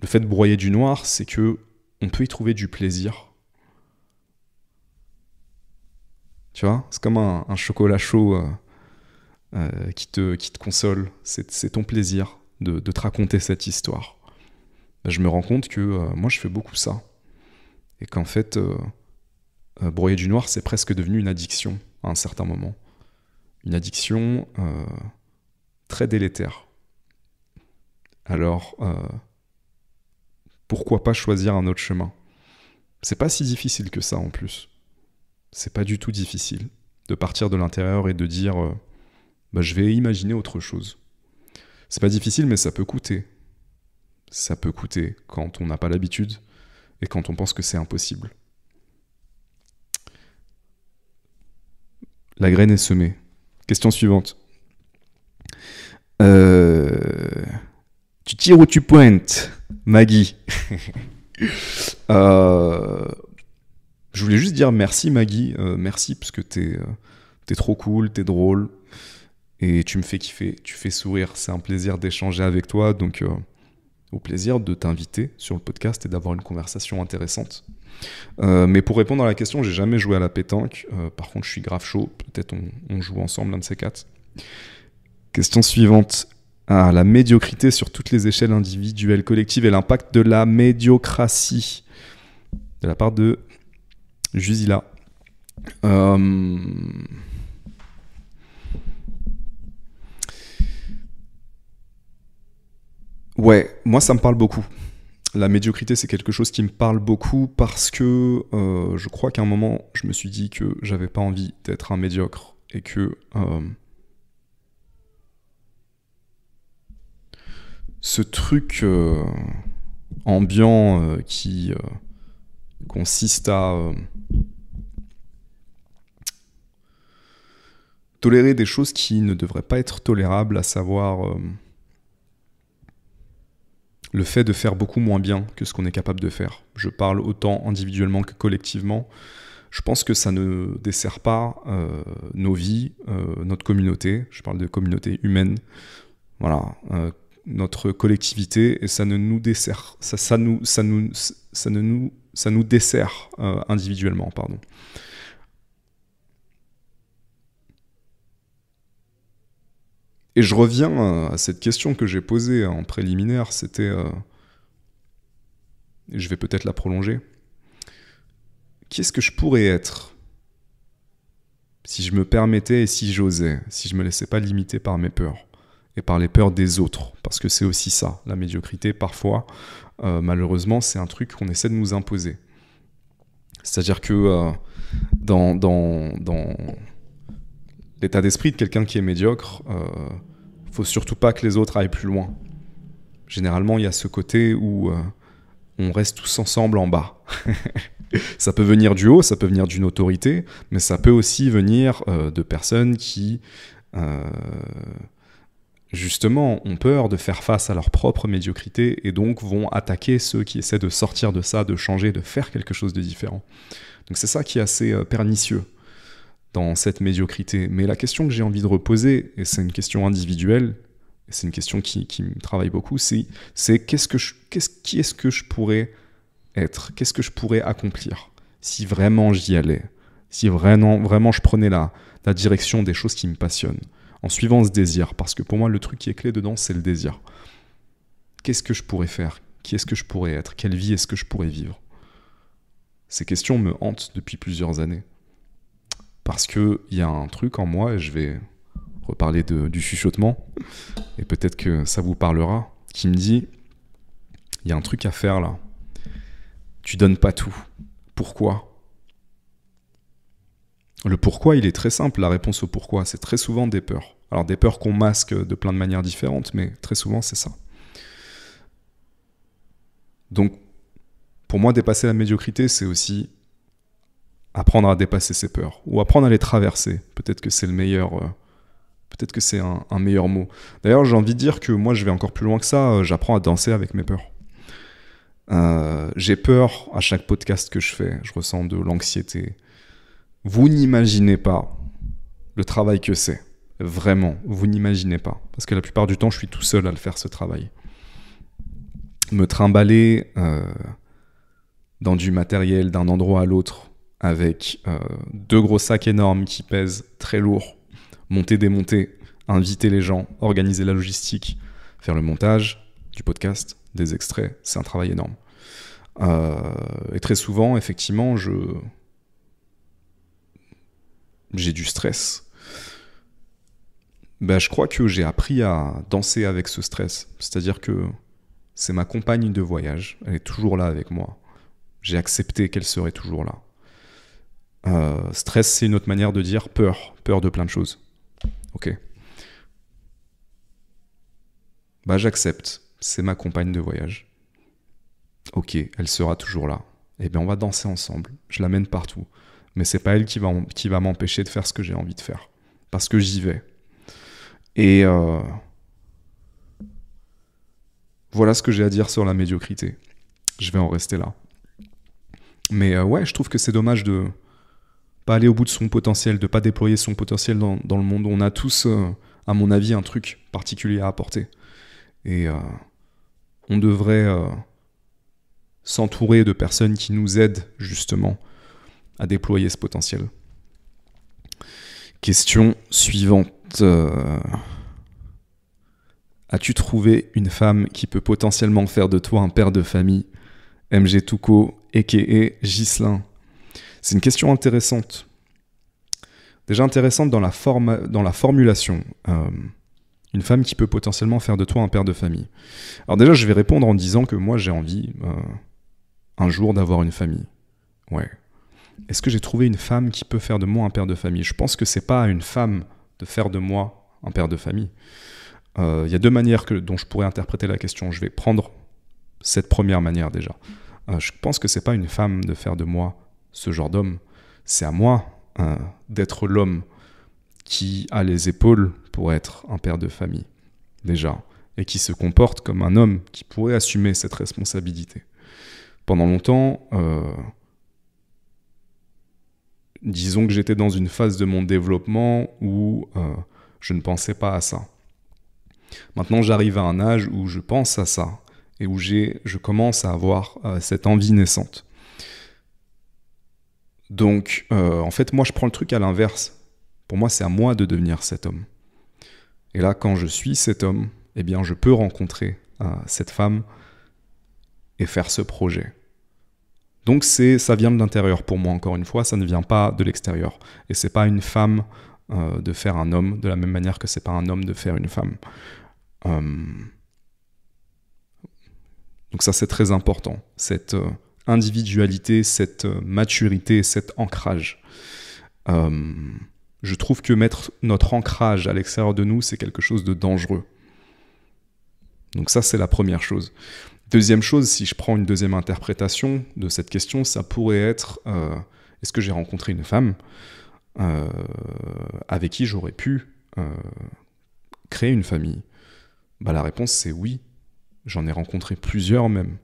le fait de broyer du noir, c'est que on peut y trouver du plaisir. Tu vois, c'est comme un, chocolat chaud qui, te, qui te console. C'est ton plaisir de, te raconter cette histoire. Je me rends compte que moi, je fais beaucoup ça et qu'en fait, euh, euh, broyer du noir, c'est presque devenu une addiction à un certain moment. Une addiction euh, très délétère. Alors, pourquoi pas choisir un autre chemin? C'est pas si difficile que ça en plus. C'est pas du tout difficile de partir de l'intérieur et de dire bah, je vais imaginer autre chose. C'est pas difficile, mais ça peut coûter. Ça peut coûter quand on n'a pas l'habitude, et quand on pense que c'est impossible. La graine est semée. Question suivante. Euh, tu tires ou tu pointes, Maggie euh, Je voulais juste dire merci, Maggie. Euh, merci parce que t'es es trop cool, t'es drôle et tu me fais kiffer, tu fais sourire. C'est un plaisir d'échanger avec toi. Donc au plaisir de t'inviter sur le podcast et d'avoir une conversation intéressante. Euh, mais pour répondre à la question, j'ai jamais joué à la pétanque. Euh, par contre, je suis grave chaud. Peut-être on, joue ensemble, l'un de ces quatre. Question suivante. Ah, la médiocrité sur toutes les échelles individuelles, collectives et l'impact de la médiocratie. De la part de Jusila. Euh... Ouais, moi ça me parle beaucoup. La médiocrité, c'est quelque chose qui me parle beaucoup parce que euh, je crois qu'à un moment, je me suis dit que j'avais pas envie d'être un médiocre et que euh, ce truc euh, ambiant qui consiste à tolérer des choses qui ne devraient pas être tolérables, à savoir le fait de faire beaucoup moins bien que ce qu'on est capable de faire. Je parle autant individuellement que collectivement. Je pense que ça ne dessert pas euh, nos vies, euh, notre communauté. Je parle de communauté humaine. Voilà, euh, notre collectivité et ça ne nous dessert, ça, nous dessert individuellement, pardon. Et je reviens à cette question que j'ai posée en préliminaire, c'était... Euh, je vais peut-être la prolonger. Qui est-ce que je pourrais être si je me permettais et si j'osais, si je me laissais pas limiter par mes peurs et par les peurs des autres, parce que c'est aussi ça, la médiocrité parfois, euh, malheureusement, c'est un truc qu'on essaie de nous imposer. C'est-à-dire que euh, dans, dans, l'état d'esprit de quelqu'un qui est médiocre, euh, faut surtout pas que les autres aillent plus loin. Généralement, il y a ce côté où euh, on reste tous ensemble en bas. ça peut venir du haut, ça peut venir d'une autorité, mais ça peut aussi venir euh, de personnes qui euh, justement, ont peur de faire face à leur propre médiocrité et donc vont attaquer ceux qui essaient de sortir de ça, de changer, de faire quelque chose de différent. Donc c'est ça qui est assez pernicieux dans cette médiocrité. Mais la question que j'ai envie de reposer, et c'est une question individuelle, et c'est une question qui, me travaille beaucoup, c'est, qu'est-ce que qui est-ce que je pourrais être? Qu'est-ce que je pourrais accomplir? Si vraiment j'y allais Si vraiment, vraiment je prenais la direction des choses qui me passionnent en suivant ce désir. Parce que pour moi, le truc qui est clé dedans, c'est le désir. Qu'est-ce que je pourrais faire? Qui est-ce que je pourrais être? Quelle vie est-ce que je pourrais vivre? Ces questions me hantent depuis plusieurs années. Parce qu'il y a un truc en moi, et je vais reparler du chuchotement, et peut-être que ça vous parlera, qui me dit, il y a un truc à faire là. Tu donnes pas tout. Pourquoi? Le pourquoi, il est très simple. La réponse au pourquoi, c'est très souvent des peurs. Alors des peurs qu'on masque de plein de manières différentes, mais très souvent c'est ça. Donc, pour moi, dépasser la médiocrité, c'est aussi apprendre à dépasser ses peurs ou apprendre à les traverser. Peut-être que c'est le meilleur. Euh, peut-être que c'est un, meilleur mot. D'ailleurs, j'ai envie de dire que moi, je vais encore plus loin que ça. Euh, j'apprends à danser avec mes peurs. Euh, j'ai peur à chaque podcast que je fais. Je ressens de l'anxiété, vous n'imaginez pas le travail que c'est. Vraiment, vous n'imaginez pas. Parce que la plupart du temps, je suis tout seul à le faire, ce travail. Me trimballer dans du matériel d'un endroit à l'autre avec euh, deux gros sacs énormes qui pèsent très lourd, monter, démonter, inviter les gens, organiser la logistique, faire le montage du podcast, des extraits, c'est un travail énorme. Euh, et très souvent, effectivement, je, j'ai du stress. Ben, je crois que j'ai appris à danser avec ce stress. C'est-à-dire que c'est ma compagne de voyage. Elle est toujours là avec moi. J'ai accepté qu'elle serait toujours là. Euh, stress, c'est une autre manière de dire peur. Peur de plein de choses. Ok. Bah, j'accepte. C'est ma compagne de voyage. Ok, elle sera toujours là. Eh bien, on va danser ensemble. Je l'amène partout mais c'est pas elle qui va, qui va m'empêcher de faire ce que j'ai envie de faire. Parce que j'y vais. Et euh, voilà ce que j'ai à dire sur la médiocrité. Je vais en rester là. Mais euh, ouais, je trouve que c'est dommage de pas aller au bout de son potentiel, de pas déployer son potentiel dans, le monde. On a tous, euh, à mon avis, un truc particulier à apporter. Et on devrait s'entourer de personnes qui nous aident justement à déployer ce potentiel. Question suivante. Euh, as-tu trouvé une femme qui peut potentiellement faire de toi un père de famille? MG Touko, a.k.a. Gislin. C'est une question intéressante. Déjà intéressante dans la, forme, dans la formulation. Euh, une femme qui peut potentiellement faire de toi un père de famille. Alors déjà, je vais répondre en disant que moi, j'ai envie euh, un jour d'avoir une famille. Ouais, est-ce que j'ai trouvé une femme qui peut faire de moi un père de famille? Je pense que c'est pas à une femme de faire de moi un père de famille. Euh, il y a deux manières que, dont je pourrais interpréter la question. Je vais prendre cette première manière déjà. Je pense que c'est pas une femme de faire de moi ce genre d'homme. C'est à moi euh, d'être l'homme qui a les épaules pour être un père de famille, déjà, et qui se comporte comme un homme qui pourrait assumer cette responsabilité. Pendant longtemps, disons que j'étais dans une phase de mon développement où euh, je ne pensais pas à ça. Maintenant, j'arrive à un âge où je pense à ça et où je commence à avoir euh, cette envie naissante. Donc, euh, en fait, moi, je prends le truc à l'inverse. Pour moi, c'est à moi de devenir cet homme. Et là, quand je suis cet homme, eh bien, je peux rencontrer cette femme et faire ce projet. Donc c'est, ça vient de l'intérieur pour moi, encore une fois, ça ne vient pas de l'extérieur. Et c'est pas une femme euh, de faire un homme, de la même manière que c'est pas un homme de faire une femme. Euh, donc ça c'est très important, cette euh, individualité, cette maturité, cet ancrage. je trouve que mettre notre ancrage à l'extérieur de nous, c'est quelque chose de dangereux. Donc ça c'est la première chose. Deuxième chose, si je prends une deuxième interprétation de cette question, ça pourrait être euh, est-ce que j'ai rencontré une femme euh, avec qui j'aurais pu euh, créer une famille? Bah, La réponse, c'est oui. J'en ai rencontré plusieurs même.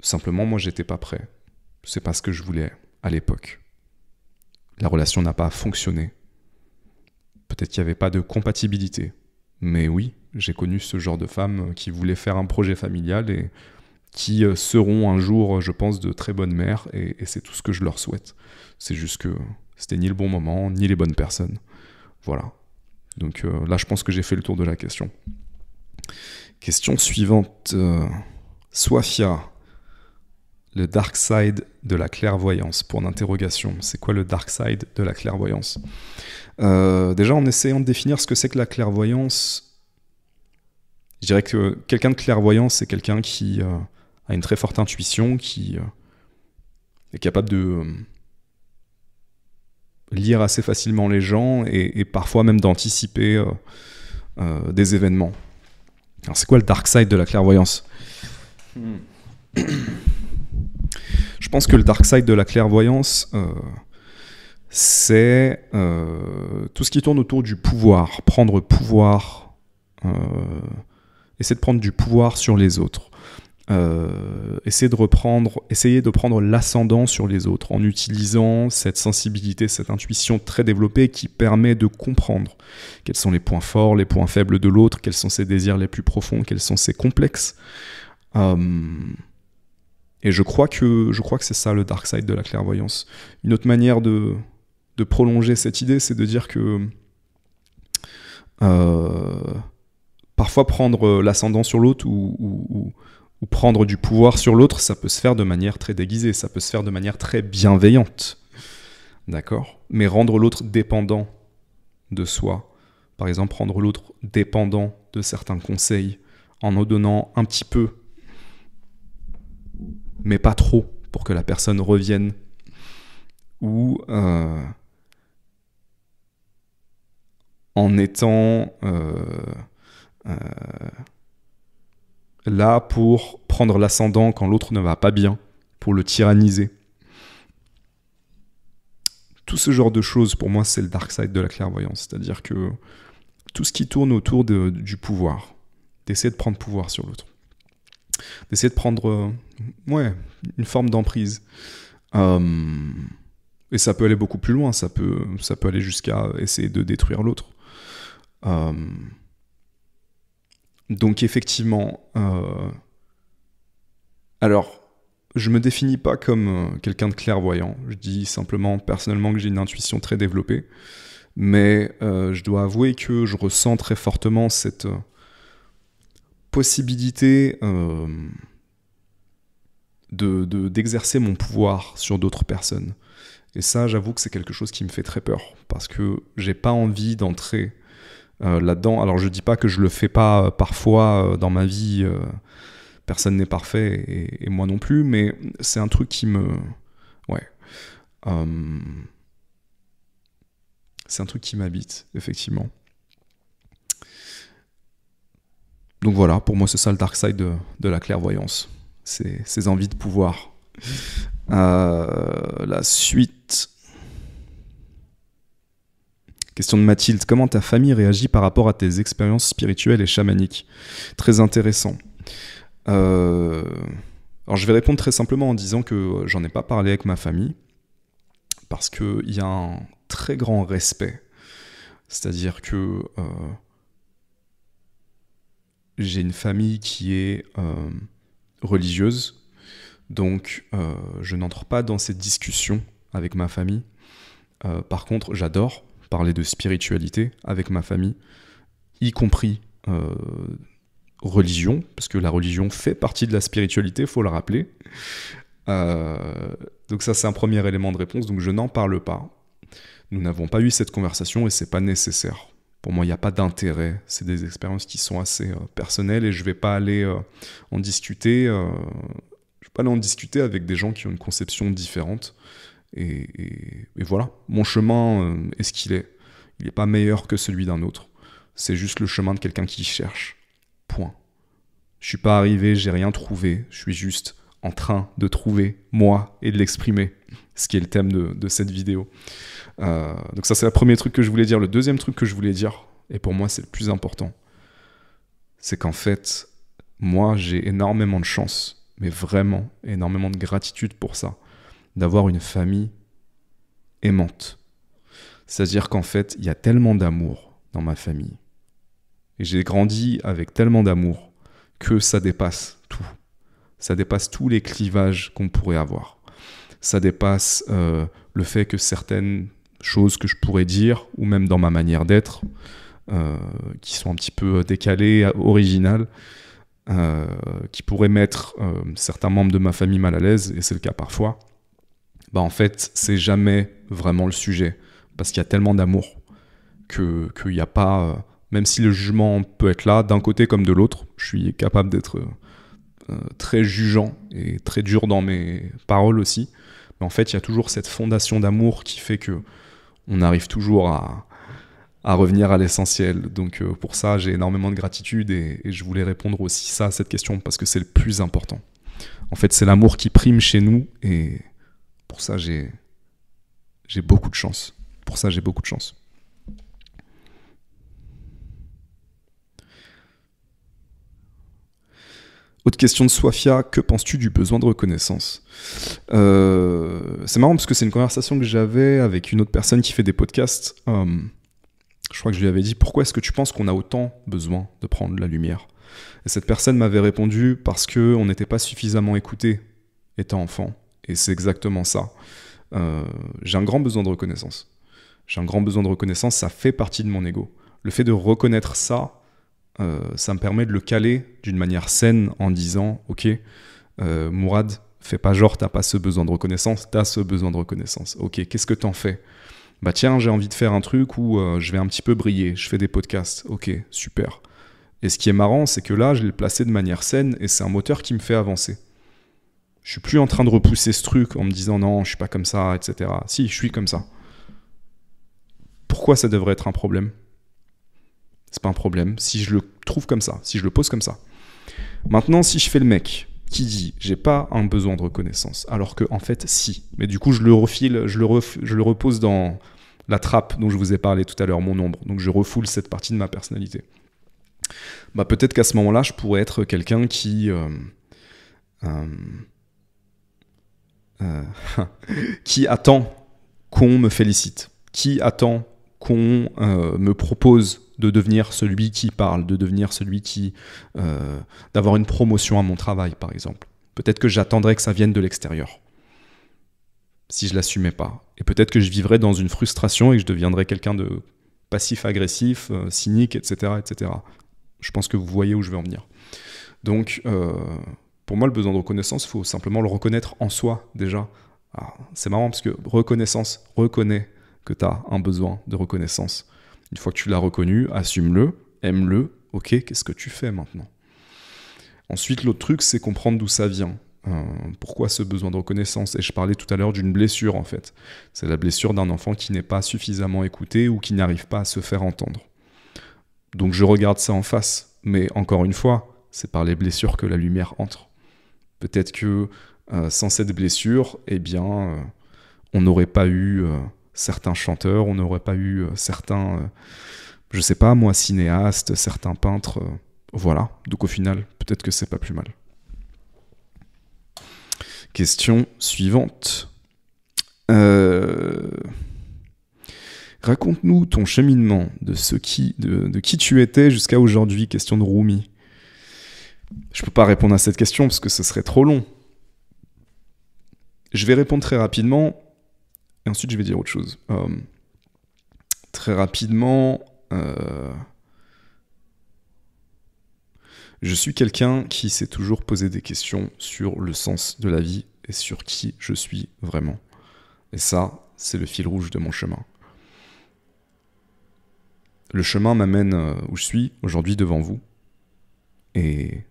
Simplement, moi, j'étais pas prêt. C'est pas ce que je voulais à l'époque. La relation n'a pas fonctionné. Peut-être qu'il n'y avait pas de compatibilité. Mais oui, j'ai connu ce genre de femmes qui voulaient faire un projet familial et qui euh, seront un jour, je pense, de très bonnes mères, et, c'est tout ce que je leur souhaite. C'est juste que c'était ni le bon moment, ni les bonnes personnes. Voilà. Donc euh, là, je pense que j'ai fait le tour de la question. Question suivante. Euh, Swafia, le dark side de la clairvoyance, pour l'interrogation. C'est quoi le dark side de la clairvoyance? Déjà, en essayant de définir ce que c'est que la clairvoyance, je dirais que quelqu'un de clairvoyant, c'est quelqu'un qui a une très forte intuition, qui est capable de lire assez facilement les gens et, parfois même d'anticiper euh, euh, des événements. Alors c'est quoi le dark side de la clairvoyance? Hmm. Je pense que le dark side de la clairvoyance, euh, c'est tout ce qui tourne autour du pouvoir, prendre pouvoir, essayer de prendre du pouvoir sur les autres. Euh, essayer de reprendre, essayer de prendre l'ascendant sur les autres en utilisant cette sensibilité, cette intuition très développée qui permet de comprendre quels sont les points forts, les points faibles de l'autre, quels sont ses désirs les plus profonds, quels sont ses complexes. Euh, et je crois que je crois que c'est ça le dark side de la clairvoyance. Une autre manière de, prolonger cette idée, c'est de dire que euh, parfois prendre l'ascendant sur l'autre ou ou prendre du pouvoir sur l'autre, ça peut se faire de manière très déguisée, ça peut se faire de manière très bienveillante. D'accord? Mais rendre l'autre dépendant de soi, par exemple rendre l'autre dépendant de certains conseils, en en donnant un petit peu, mais pas trop, pour que la personne revienne, ou euh, en étant... Euh, euh, là pour prendre l'ascendant quand l'autre ne va pas bien, pour le tyranniser. Tout ce genre de choses, pour moi, c'est le dark side de la clairvoyance. C'est-à-dire que tout ce qui tourne autour du pouvoir, d'essayer de prendre pouvoir sur l'autre, d'essayer de prendre ouais, une forme d'emprise. Euh, et ça peut aller beaucoup plus loin, ça peut, aller jusqu'à essayer de détruire l'autre. Euh, donc effectivement, euh, alors, je me définis pas comme quelqu'un de clairvoyant. Je dis simplement personnellement que j'ai une intuition très développée, mais je dois avouer que je ressens très fortement cette possibilité de d'exercer mon pouvoir sur d'autres personnes. Et ça, j'avoue que c'est quelque chose qui me fait très peur parce que j'ai pas envie d'entrer euh, là-dedans. Alors je dis pas que je le fais pas euh, parfois euh, dans ma vie, personne n'est parfait et, moi non plus, mais c'est un truc qui me... Ouais. c'est un truc qui m'habite, effectivement. Donc voilà, pour moi c'est ça le dark side de, la clairvoyance, ces envies de pouvoir. la suite, Question de Mathilde, comment ta famille réagit par rapport à tes expériences spirituelles et chamaniques? Très intéressant. Euh, alors je vais répondre très simplement en disant que j'en ai pas parlé avec ma famille, parce qu'il y a un très grand respect. C'est-à-dire que euh, j'ai une famille qui est euh, religieuse, donc je n'entre pas dans ces discussions avec ma famille. par contre, j'adore parler de spiritualité avec ma famille, y compris euh, religion, parce que la religion fait partie de la spiritualité, faut le rappeler. Euh, donc ça c'est un premier élément de réponse, donc je n'en parle pas. Nous n'avons pas eu cette conversation et c'est pas nécessaire. Pour moi, il n'y a pas d'intérêt. C'est des expériences qui sont assez euh, personnelles et je vais pas aller en discuter. je vais pas aller en discuter avec des gens qui ont une conception différente. Et, voilà, mon chemin euh, est ce qu'il est. Il n'est pas meilleur que celui d'un autre. C'est juste le chemin de quelqu'un qui cherche. Point. Je suis pas arrivé, j'ai rien trouvé. Je suis juste en train de trouver moi et de l'exprimer. Ce qui est le thème de, cette vidéo. Euh, donc ça c'est le premier truc que je voulais dire. Le deuxième truc que je voulais dire, et pour moi c'est le plus important, c'est qu'en fait, moi, j'ai énormément de chance, mais vraiment énormément de gratitude pour ça, d'avoir une famille aimante. C'est-à-dire qu'en fait, il y a tellement d'amour dans ma famille. Et j'ai grandi avec tellement d'amour que ça dépasse tout. Ça dépasse tous les clivages qu'on pourrait avoir. Ça dépasse euh, le fait que certaines choses que je pourrais dire, ou même dans ma manière d'être, euh, qui sont un petit peu décalées, originales, euh, qui pourraient mettre certains membres de ma famille mal à l'aise, et c'est le cas parfois, bah en fait, c'est jamais vraiment le sujet. Parce qu'il y a tellement d'amour qu'il n'y a pas même si le jugement peut être là, d'un côté comme de l'autre, je suis capable d'être euh, très jugeant et très dur dans mes paroles aussi. Mais en fait, il y a toujours cette fondation d'amour qui fait que on arrive toujours à, revenir à l'essentiel. Donc euh, pour ça, j'ai énormément de gratitude et, je voulais répondre aussi ça à cette question parce que c'est le plus important. En fait, c'est l'amour qui prime chez nous et pour ça, j'ai j'ai beaucoup de chance. Pour ça, j'ai beaucoup de chance. Autre question de Sofia, que penses-tu du besoin de reconnaissance euh, C'est marrant parce que c'est une conversation que j'avais avec une autre personne qui fait des podcasts. Euh, je crois que je lui avais dit pourquoi est-ce que tu penses qu'on a autant besoin de prendre la lumière? Et cette personne m'avait répondu parce que on n'était pas suffisamment écouté étant enfant. Et c'est exactement ça. Euh, j'ai un grand besoin de reconnaissance. J'ai un grand besoin de reconnaissance, ça fait partie de mon ego. Le fait de reconnaître ça, euh, ça me permet de le caler d'une manière saine en disant Ok, euh, Mourad, fais pas genre, t'as pas ce besoin de reconnaissance, t'as ce besoin de reconnaissance. Ok, qu'est-ce que t'en fais? Bah tiens, j'ai envie de faire un truc où euh, je vais un petit peu briller, je fais des podcasts. Ok, super. Et ce qui est marrant, c'est que là, je l'ai placé de manière saine et c'est un moteur qui me fait avancer. Je suis plus en train de repousser ce truc en me disant non, je suis pas comme ça, etc. Si, je suis comme ça. Pourquoi ça devrait être un problème? C'est pas un problème. Si je le trouve comme ça, si je le pose comme ça. Maintenant, si je fais le mec qui dit j'ai pas un besoin de reconnaissance, alors que en fait si, mais du coup je le refile, je le, je le repose dans la trappe dont je vous ai parlé tout à l'heure, mon ombre. Donc je refoule cette partie de ma personnalité. Bah peut-être qu'à ce moment-là, je pourrais être quelqu'un qui euh, euh, euh, qui attend qu'on me félicite, qui attend qu'on me propose de devenir celui qui parle, de devenir celui qui... Euh, d'avoir une promotion à mon travail, par exemple. Peut-être que j'attendrais que ça vienne de l'extérieur, si je l'assumais pas. Et peut-être que je vivrais dans une frustration et que je deviendrais quelqu'un de passif-agressif, euh, cynique, etc., etc. Je pense que vous voyez où je veux en venir. Donc, euh, pour moi, le besoin de reconnaissance, il faut simplement le reconnaître en soi, déjà. C'est marrant parce que reconnaissance, reconnais que tu as un besoin de reconnaissance. Une fois que tu l'as reconnu, assume-le, aime-le, ok, qu'est-ce que tu fais maintenant? Ensuite, l'autre truc, c'est comprendre d'où ça vient. Euh, pourquoi ce besoin de reconnaissance? Et je parlais tout à l'heure d'une blessure, en fait. C'est la blessure d'un enfant qui n'est pas suffisamment écouté ou qui n'arrive pas à se faire entendre. Donc je regarde ça en face. Mais encore une fois, c'est par les blessures que la lumière entre. Peut-être que euh, sans cette blessure, eh bien, euh, on n'aurait pas eu certains chanteurs, on n'aurait pas eu euh, certains, euh, je sais pas moi, cinéastes, certains peintres. Euh, voilà, donc au final, peut-être que c'est pas plus mal. Question suivante. Raconte-nous ton cheminement de, ce qui, de, de qui tu étais jusqu'à aujourd'hui. Question de Rumi. Je peux pas répondre à cette question parce que ce serait trop long. Je vais répondre très rapidement ensuite, je vais dire autre chose. Euh, très rapidement, euh, je suis quelqu'un qui s'est toujours posé des questions sur le sens de la vie et sur qui je suis vraiment. Et ça, c'est le fil rouge de mon chemin. Le chemin m'amène euh, où je suis aujourd'hui devant vous et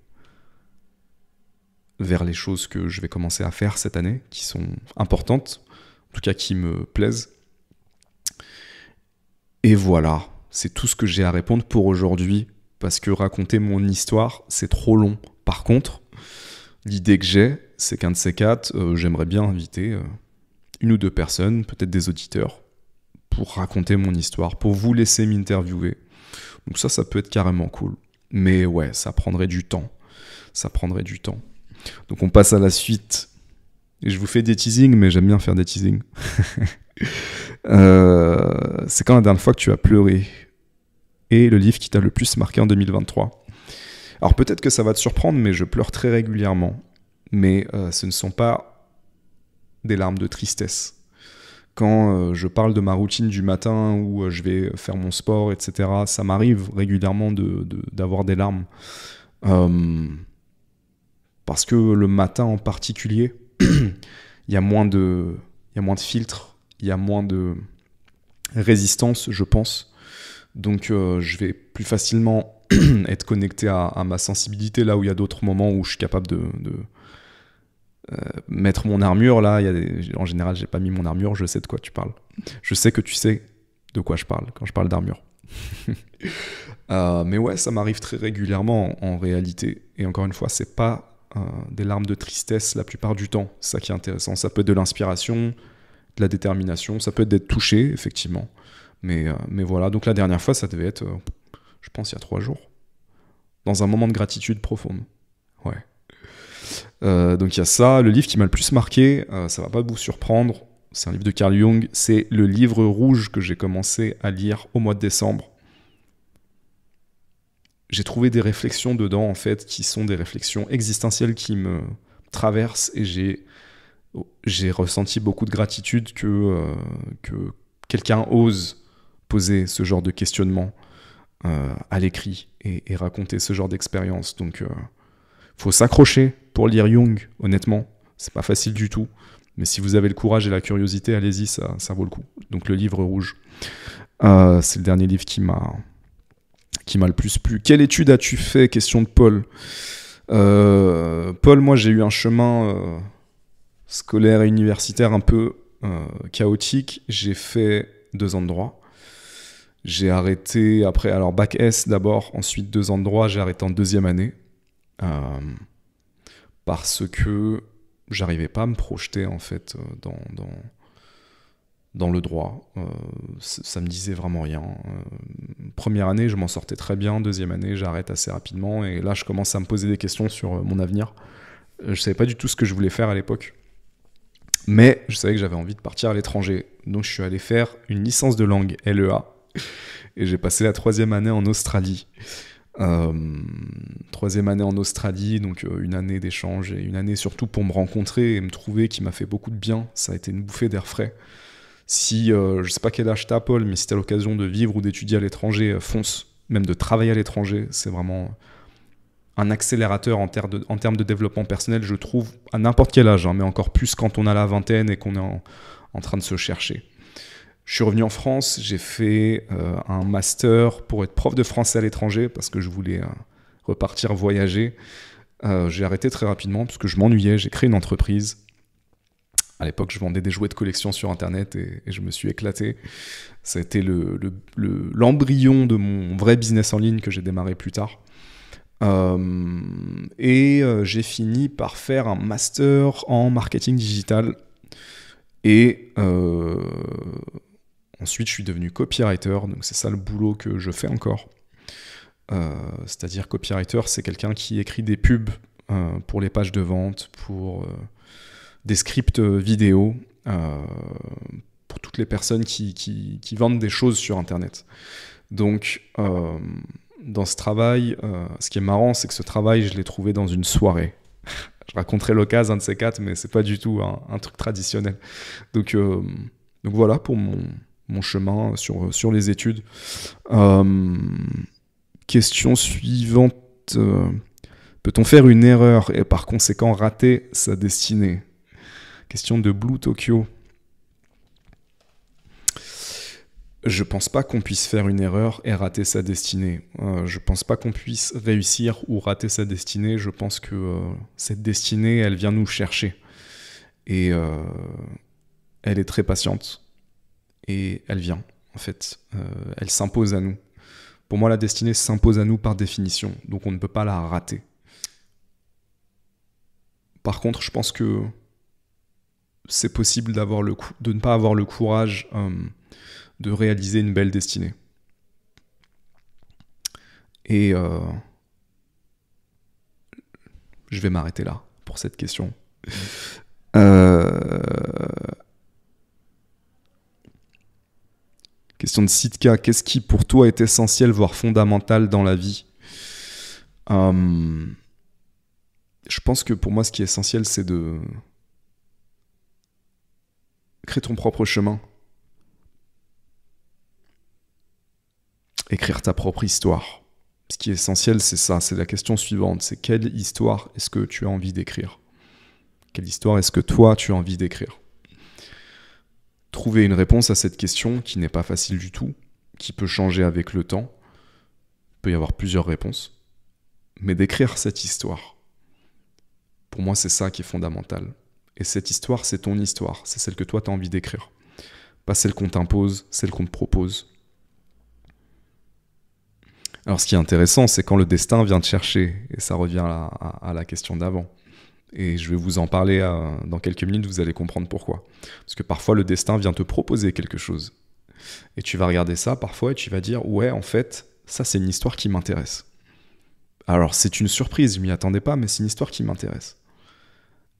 vers les choses que je vais commencer à faire cette année qui sont importantes en tout cas qui me plaisent. Et voilà, c'est tout ce que j'ai à répondre pour aujourd'hui, parce que raconter mon histoire, c'est trop long. Par contre, l'idée que j'ai, c'est qu'un de ces quatre, euh, j'aimerais bien inviter euh, une ou deux personnes, peut-être des auditeurs, pour raconter mon histoire, pour vous laisser m'interviewer. Donc ça, ça peut être carrément cool. Mais ouais, ça prendrait du temps. Ça prendrait du temps. Donc on passe à la suite. Et je vous fais des teasings, mais j'aime bien faire des teasings. Euh, c'est quand la dernière fois que tu as pleuré Et le livre qui t'a le plus marqué en 2023 Alors peut-être que ça va te surprendre, mais je pleure très régulièrement. Mais euh, ce ne sont pas des larmes de tristesse quand euh, je parle de ma routine du matin où je vais faire mon sport, etc., ça m'arrive régulièrement d'avoir de, des larmes. Parce que le matin en particulier, il y, a moins de, y a moins de filtres, il y a moins de résistance, je pense. Donc je vais plus facilement être connecté à, ma sensibilité là où il y a d'autres moments où je suis capable de euh, mettre mon armure, là, y a en général, j'ai pas mis mon armure, je sais de quoi tu parles. Je sais que tu sais de quoi je parle quand je parle d'armure. Euh, mais ouais, ça m'arrive très régulièrement en, réalité. Et encore une fois, c'est pas euh, des larmes de tristesse la plupart du temps. C'est ça qui est intéressant. Ça peut être de l'inspiration, de la détermination, ça peut être d'être touché, effectivement. Mais, mais voilà, donc la dernière fois, ça devait être, je pense, il y a trois jours. Dans un moment de gratitude profonde. Ouais. Euh, donc il y a ça. Le livre qui m'a le plus marqué, euh, ça va pas vous surprendre, c'est un livre de Carl Jung, c'est le livre rouge que j'ai commencé à lire au mois de décembre. J'ai trouvé des réflexions dedans en fait qui sont des réflexions existentielles qui me traversent et j'ai j'ai ressenti beaucoup de gratitude que, euh, que quelqu'un ose poser ce genre de questionnement à l'écrit et, raconter ce genre d'expérience. Donc faut s'accrocher pour lire Jung, honnêtement. C'est pas facile du tout. Mais si vous avez le courage et la curiosité, allez-y, ça, ça vaut le coup. Donc le livre rouge, euh, c'est le dernier livre qui m'a qui m'a le plus plu. Quelle étude as-tu fait? Question de Paul. Euh, Paul, moi j'ai eu un chemin euh, scolaire et universitaire un peu chaotique. J'ai fait deux ans de droit. J'ai arrêté après, alors bac S d'abord, ensuite deux ans de droit, j'ai arrêté en deuxième année. Euh, parce que j'arrivais pas à me projeter en fait euh, dans, dans, dans le droit. Euh, ça me disait vraiment rien. première année, je m'en sortais très bien. Deuxième année, j'arrête assez rapidement. Et là, je commence à me poser des questions sur mon avenir. Je savais pas du tout ce que je voulais faire à l'époque. Mais je savais que j'avais envie de partir à l'étranger. Donc je suis allé faire une licence de langue LEA. Et j'ai passé la troisième année en Australie. Euh, troisième année en Australie, donc euh, une année d'échange et une année surtout pour me rencontrer et me trouver qui m'a fait beaucoup de bien. Ça a été une bouffée d'air frais. Si, euh, je sais pas quel âge t'as, Paul, mais si t'as l'occasion de vivre ou d'étudier à l'étranger, fonce. Même de travailler à l'étranger, c'est vraiment un accélérateur en, termes de, développement personnel, je trouve, à n'importe quel âge, hein, mais encore plus quand on a la vingtaine et qu'on est en train de se chercher. Je suis revenu en France, j'ai fait euh, un master pour être prof de français à l'étranger parce que je voulais euh, repartir voyager. Euh, j'ai arrêté très rapidement parce que je m'ennuyais, j'ai créé une entreprise. À l'époque, je vendais des jouets de collection sur Internet et, je me suis éclaté. Ça a été l'embryon de mon vrai business en ligne que j'ai démarré plus tard. et j'ai fini par faire un master en marketing digital. Et Ensuite, je suis devenu copywriter, donc c'est ça le boulot que je fais encore. Euh, c'est-à-dire copywriter, c'est quelqu'un qui écrit des pubs euh, pour les pages de vente, pour euh, des scripts vidéo, pour toutes les personnes qui, vendent des choses sur Internet. Donc, dans ce travail, ce qui est marrant, c'est que ce travail, je l'ai trouvé dans une soirée. je raconterai l'occasion, un de ces quatre, mais c'est pas du tout un, truc traditionnel. Donc, voilà pour mon, chemin sur, les études. Euh, question suivante. Euh, peut-on faire une erreur et par conséquent rater sa destinée? Question de Blue Tokyo. Je pense pas qu'on puisse faire une erreur et rater sa destinée. Euh, je pense pas qu'on puisse réussir ou rater sa destinée. Je pense que cette destinée, elle vient nous chercher. Et elle est très patiente et elle vient, en fait. Euh, elle s'impose à nous. Pour moi, la destinée s'impose à nous par définition, donc on ne peut pas la rater. Par contre, je pense que c'est possible d'avoir le de ne pas avoir le courage euh, de réaliser une belle destinée. Et, euh, Je vais m'arrêter là pour cette question. Euh, question de Sitka. Qu'est-ce qui pour toi est essentiel, voire fondamental dans la vie? Je pense que pour moi, ce qui est essentiel, c'est de créer ton propre chemin. Écrire ta propre histoire. Ce qui est essentiel, c'est ça, c'est la question suivante, c'est quelle histoire est-ce que tu as envie d'écrire? Quelle histoire est-ce que toi tu as envie d'écrire? Trouver une réponse à cette question qui n'est pas facile du tout, qui peut changer avec le temps, il peut y avoir plusieurs réponses, mais d'écrire cette histoire, pour moi c'est ça qui est fondamental. Et cette histoire, c'est ton histoire, c'est celle que toi tu as envie d'écrire, pas celle qu'on t'impose, celle qu'on te propose. Alors ce qui est intéressant, c'est quand le destin vient te chercher, et ça revient à, la question d'avant. Et je vais vous en parler euh, dans quelques minutes, vous allez comprendre pourquoi. Parce que parfois le destin vient te proposer quelque chose. Et tu vas regarder ça parfois et tu vas dire, ouais, en fait, ça c'est une histoire qui m'intéresse. Alors c'est une surprise, je m'y attendais pas, mais c'est une histoire qui m'intéresse.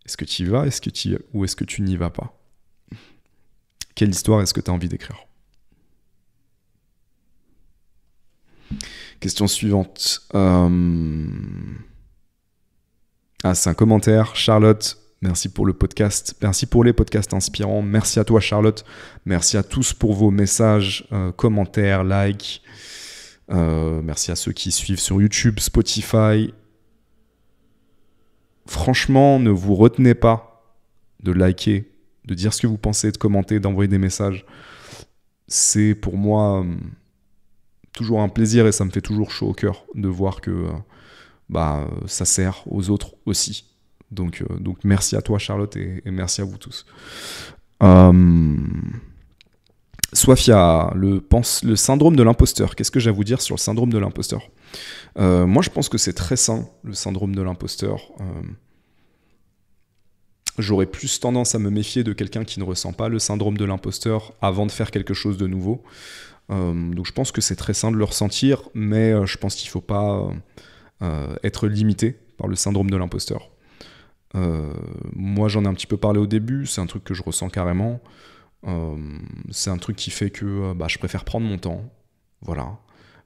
Est-ce que tu y vas? Est-ce que ou est-ce que tu n'y vas pas? Quelle histoire est-ce que tu as envie d'écrire? Question suivante. Euh, ah, c'est un commentaire. Charlotte, merci pour le podcast. Merci pour les podcasts inspirants. Merci à toi, Charlotte. Merci à tous pour vos messages, euh, commentaires, likes. Euh, merci à ceux qui suivent sur YouTube, Spotify. Franchement, ne vous retenez pas de liker, de dire ce que vous pensez, de commenter, d'envoyer des messages. C'est pour moi toujours un plaisir et ça me fait toujours chaud au cœur de voir que euh, bah, ça sert aux autres aussi. Donc, euh, merci à toi Charlotte et, merci à vous tous. Euh, le, le syndrome de l'imposteur. Qu'est-ce que j'ai à vous dire sur le syndrome de l'imposteur? Moi, je pense que c'est très sain, le syndrome de l'imposteur. J'aurais plus tendance à me méfier de quelqu'un qui ne ressent pas le syndrome de l'imposteur avant de faire quelque chose de nouveau. Euh, donc je pense que c'est très sain de le ressentir, mais euh, je pense qu'il ne faut pas euh, être limité par le syndrome de l'imposteur. moi j'en ai un petit peu parlé au début, c'est un truc que je ressens carrément. c'est un truc qui fait que bah, je préfère prendre mon temps. Voilà.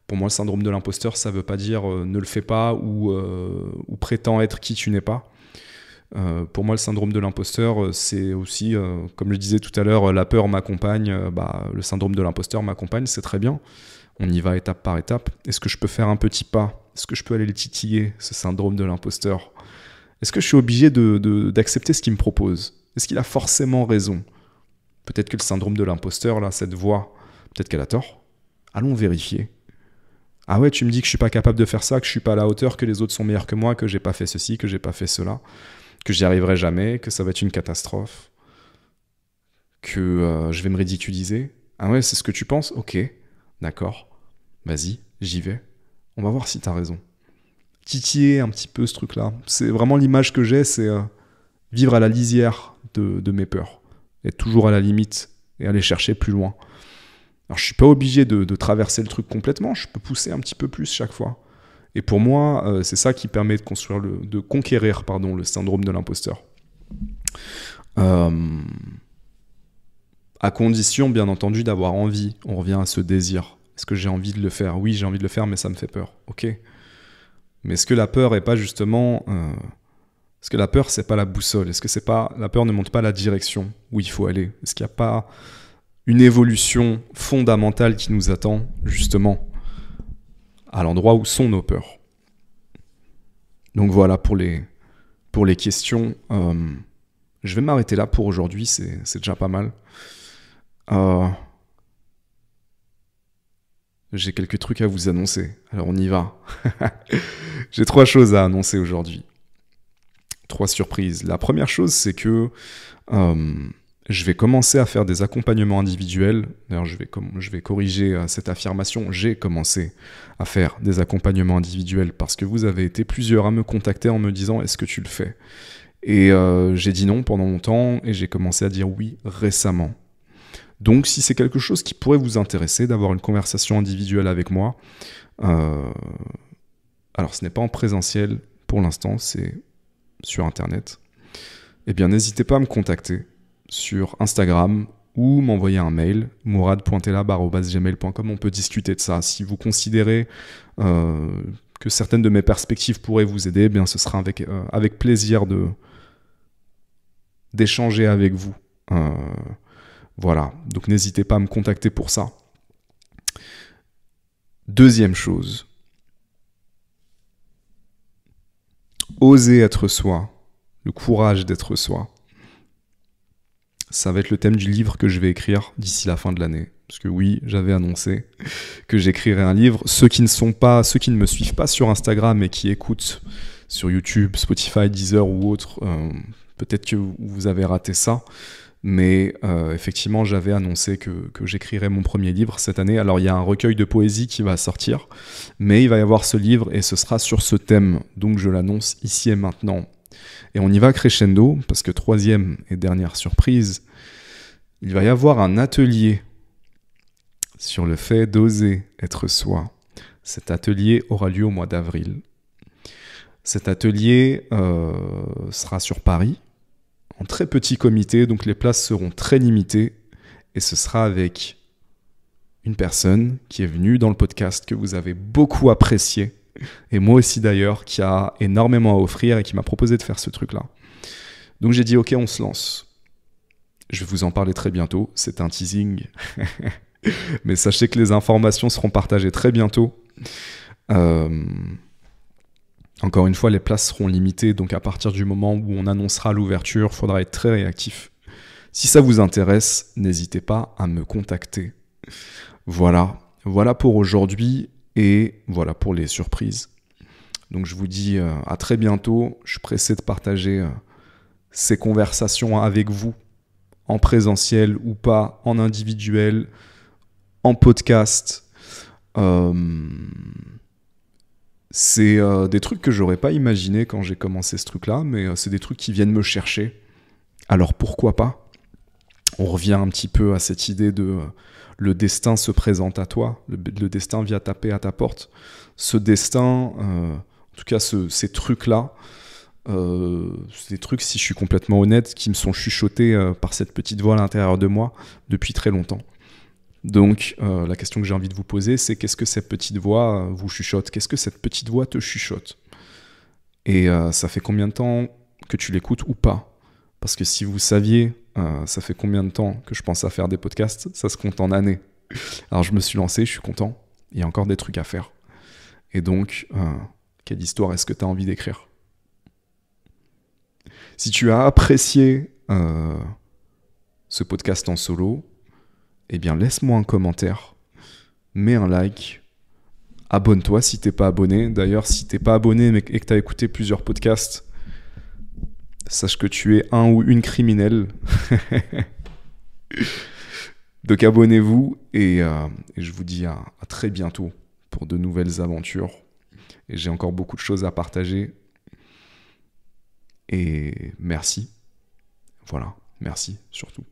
Pour moi, le syndrome de l'imposteur, ça ne veut pas dire ne le fais pas ou, ou prétends être qui tu n'es pas. Euh, pour moi, le syndrome de l'imposteur, euh, c'est aussi, euh, comme je disais tout à l'heure, la peur m'accompagne, bah, le syndrome de l'imposteur m'accompagne, c'est très bien. On y va étape par étape. Est-ce que je peux faire un petit pas? Est-ce que je peux aller le titiller, ce syndrome de l'imposteur? Est-ce que je suis obligé d'accepter ce qu'il me propose? Est-ce qu'il a forcément raison? Peut-être que le syndrome de l'imposteur, là, cette voix, peut-être qu'elle a tort. Allons vérifier. Ah ouais, tu me dis que je suis pas capable de faire ça, que je suis pas à la hauteur, que les autres sont meilleurs que moi, que j'ai pas fait ceci, que j'ai pas fait cela que j'y arriverai jamais, que ça va être une catastrophe, que euh, je vais me ridiculiser. Ah ouais, c'est ce que tu penses? Ok, d'accord. Vas-y, j'y vais. On va voir si t'as raison. Titiller un petit peu ce truc-là. C'est vraiment l'image que j'ai, c'est euh, vivre à la lisière de, mes peurs. Être toujours à la limite et aller chercher plus loin. Alors je suis pas obligé de, traverser le truc complètement, je peux pousser un petit peu plus chaque fois. Et pour moi, euh, c'est ça qui permet de, construire de conquérir pardon, le syndrome de l'imposteur. Euh, à condition, bien entendu, d'avoir envie. On revient à ce désir. Est-ce que j'ai envie de le faire? Oui, j'ai envie de le faire, mais ça me fait peur. Ok. Mais est-ce que la peur est pas justement euh, Est-ce que la peur c'est pas la boussole? Est-ce que c'est pas la peur ne montre pas la direction où il faut aller? Est-ce qu'il n'y a pas une évolution fondamentale qui nous attend justement à l'endroit où sont nos peurs. Donc voilà pour les, pour les questions. Euh, je vais m'arrêter là pour aujourd'hui, c'est déjà pas mal. Euh, j'ai quelques trucs à vous annoncer, alors on y va. J'ai trois choses à annoncer aujourd'hui. Trois surprises. La première chose, c'est que euh, je vais commencer à faire des accompagnements individuels. D'ailleurs, je vais, je vais corriger euh, cette affirmation. J'ai commencé à faire des accompagnements individuels parce que vous avez été plusieurs à me contacter en me disant est-ce que tu le fais? Et euh, j'ai dit non pendant longtemps et j'ai commencé à dire oui récemment. Donc, si c'est quelque chose qui pourrait vous intéresser d'avoir une conversation individuelle avec moi, euh, alors ce n'est pas en présentiel pour l'instant, c'est sur Internet, eh bien n'hésitez pas à me contacter sur Instagram ou m'envoyer un mail, mourad.tela.gmail.com. On peut discuter de ça. Si vous considérez euh, que certaines de mes perspectives pourraient vous aider, eh bien ce sera avec, euh, avec plaisir de d'échanger avec vous. Euh, voilà, donc n'hésitez pas à me contacter pour ça. Deuxième chose, oser être soi, le courage d'être soi. Ça va être le thème du livre que je vais écrire d'ici la fin de l'année. Parce que oui, j'avais annoncé que j'écrirais un livre. Ceux qui ne sont pas, ceux qui ne me suivent pas sur Instagram et qui écoutent sur YouTube, Spotify, Deezer ou autre, euh, peut-être que vous avez raté ça. Mais euh, effectivement, j'avais annoncé que, que j'écrirais mon premier livre cette année. Alors, il y a un recueil de poésie qui va sortir, mais il va y avoir ce livre et ce sera sur ce thème. Donc, je l'annonce ici et maintenant. Et on y va crescendo, parce que troisième et dernière surprise, il va y avoir un atelier sur le fait d'oser être soi. Cet atelier aura lieu au mois d'avril. Cet atelier euh, sera sur Paris, en très petit comité, donc les places seront très limitées, et ce sera avec une personne qui est venue dans le podcast que vous avez beaucoup apprécié, et moi aussi d'ailleurs, qui a énormément à offrir et qui m'a proposé de faire ce truc-là. Donc j'ai dit ok, on se lance. Je vais vous en parler très bientôt, c'est un teasing. Mais sachez que les informations seront partagées très bientôt. Euh, encore une fois, les places seront limitées, donc à partir du moment où on annoncera l'ouverture, il faudra être très réactif. Si ça vous intéresse, n'hésitez pas à me contacter. Voilà, voilà pour aujourd'hui et voilà pour les surprises. Donc je vous dis euh, à très bientôt. Je suis pressé de partager euh, ces conversations avec vous, en présentiel ou pas, en individuel, en podcast. Euh, c'est des trucs que j'aurais pas imaginé quand j'ai commencé ce truc-là, mais c'est des trucs qui viennent me chercher. Alors pourquoi pas? On revient un petit peu à cette idée de le destin se présente à toi, le, destin vient taper à ta porte. Ce destin, en tout cas ces trucs-là, c'est des trucs, si je suis complètement honnête, qui me sont chuchotés par cette petite voix à l'intérieur de moi depuis très longtemps. Donc euh, la question que j'ai envie de vous poser, c'est qu'est-ce que cette petite voix euh, vous chuchote? Qu'est-ce que cette petite voix te chuchote? Et euh, ça fait combien de temps que tu l'écoutes ou pas? Parce que si vous saviez, ça fait combien de temps que je pense à faire des podcasts, ça se compte en années. Alors je me suis lancé, je suis content, il y a encore des trucs à faire. Et donc, quelle histoire est-ce que tu as envie d'écrire? Si tu as apprécié ce podcast en solo, eh bien laisse-moi un commentaire, mets un like, abonne-toi si t'es pas abonné. D'ailleurs, si t'es pas abonné et que tu as écouté plusieurs podcasts, sache que tu es un ou une criminelle. Donc abonnez-vous et, euh, je vous dis à très bientôt pour de nouvelles aventures. Et j'ai encore beaucoup de choses à partager. Et merci. Voilà, merci surtout.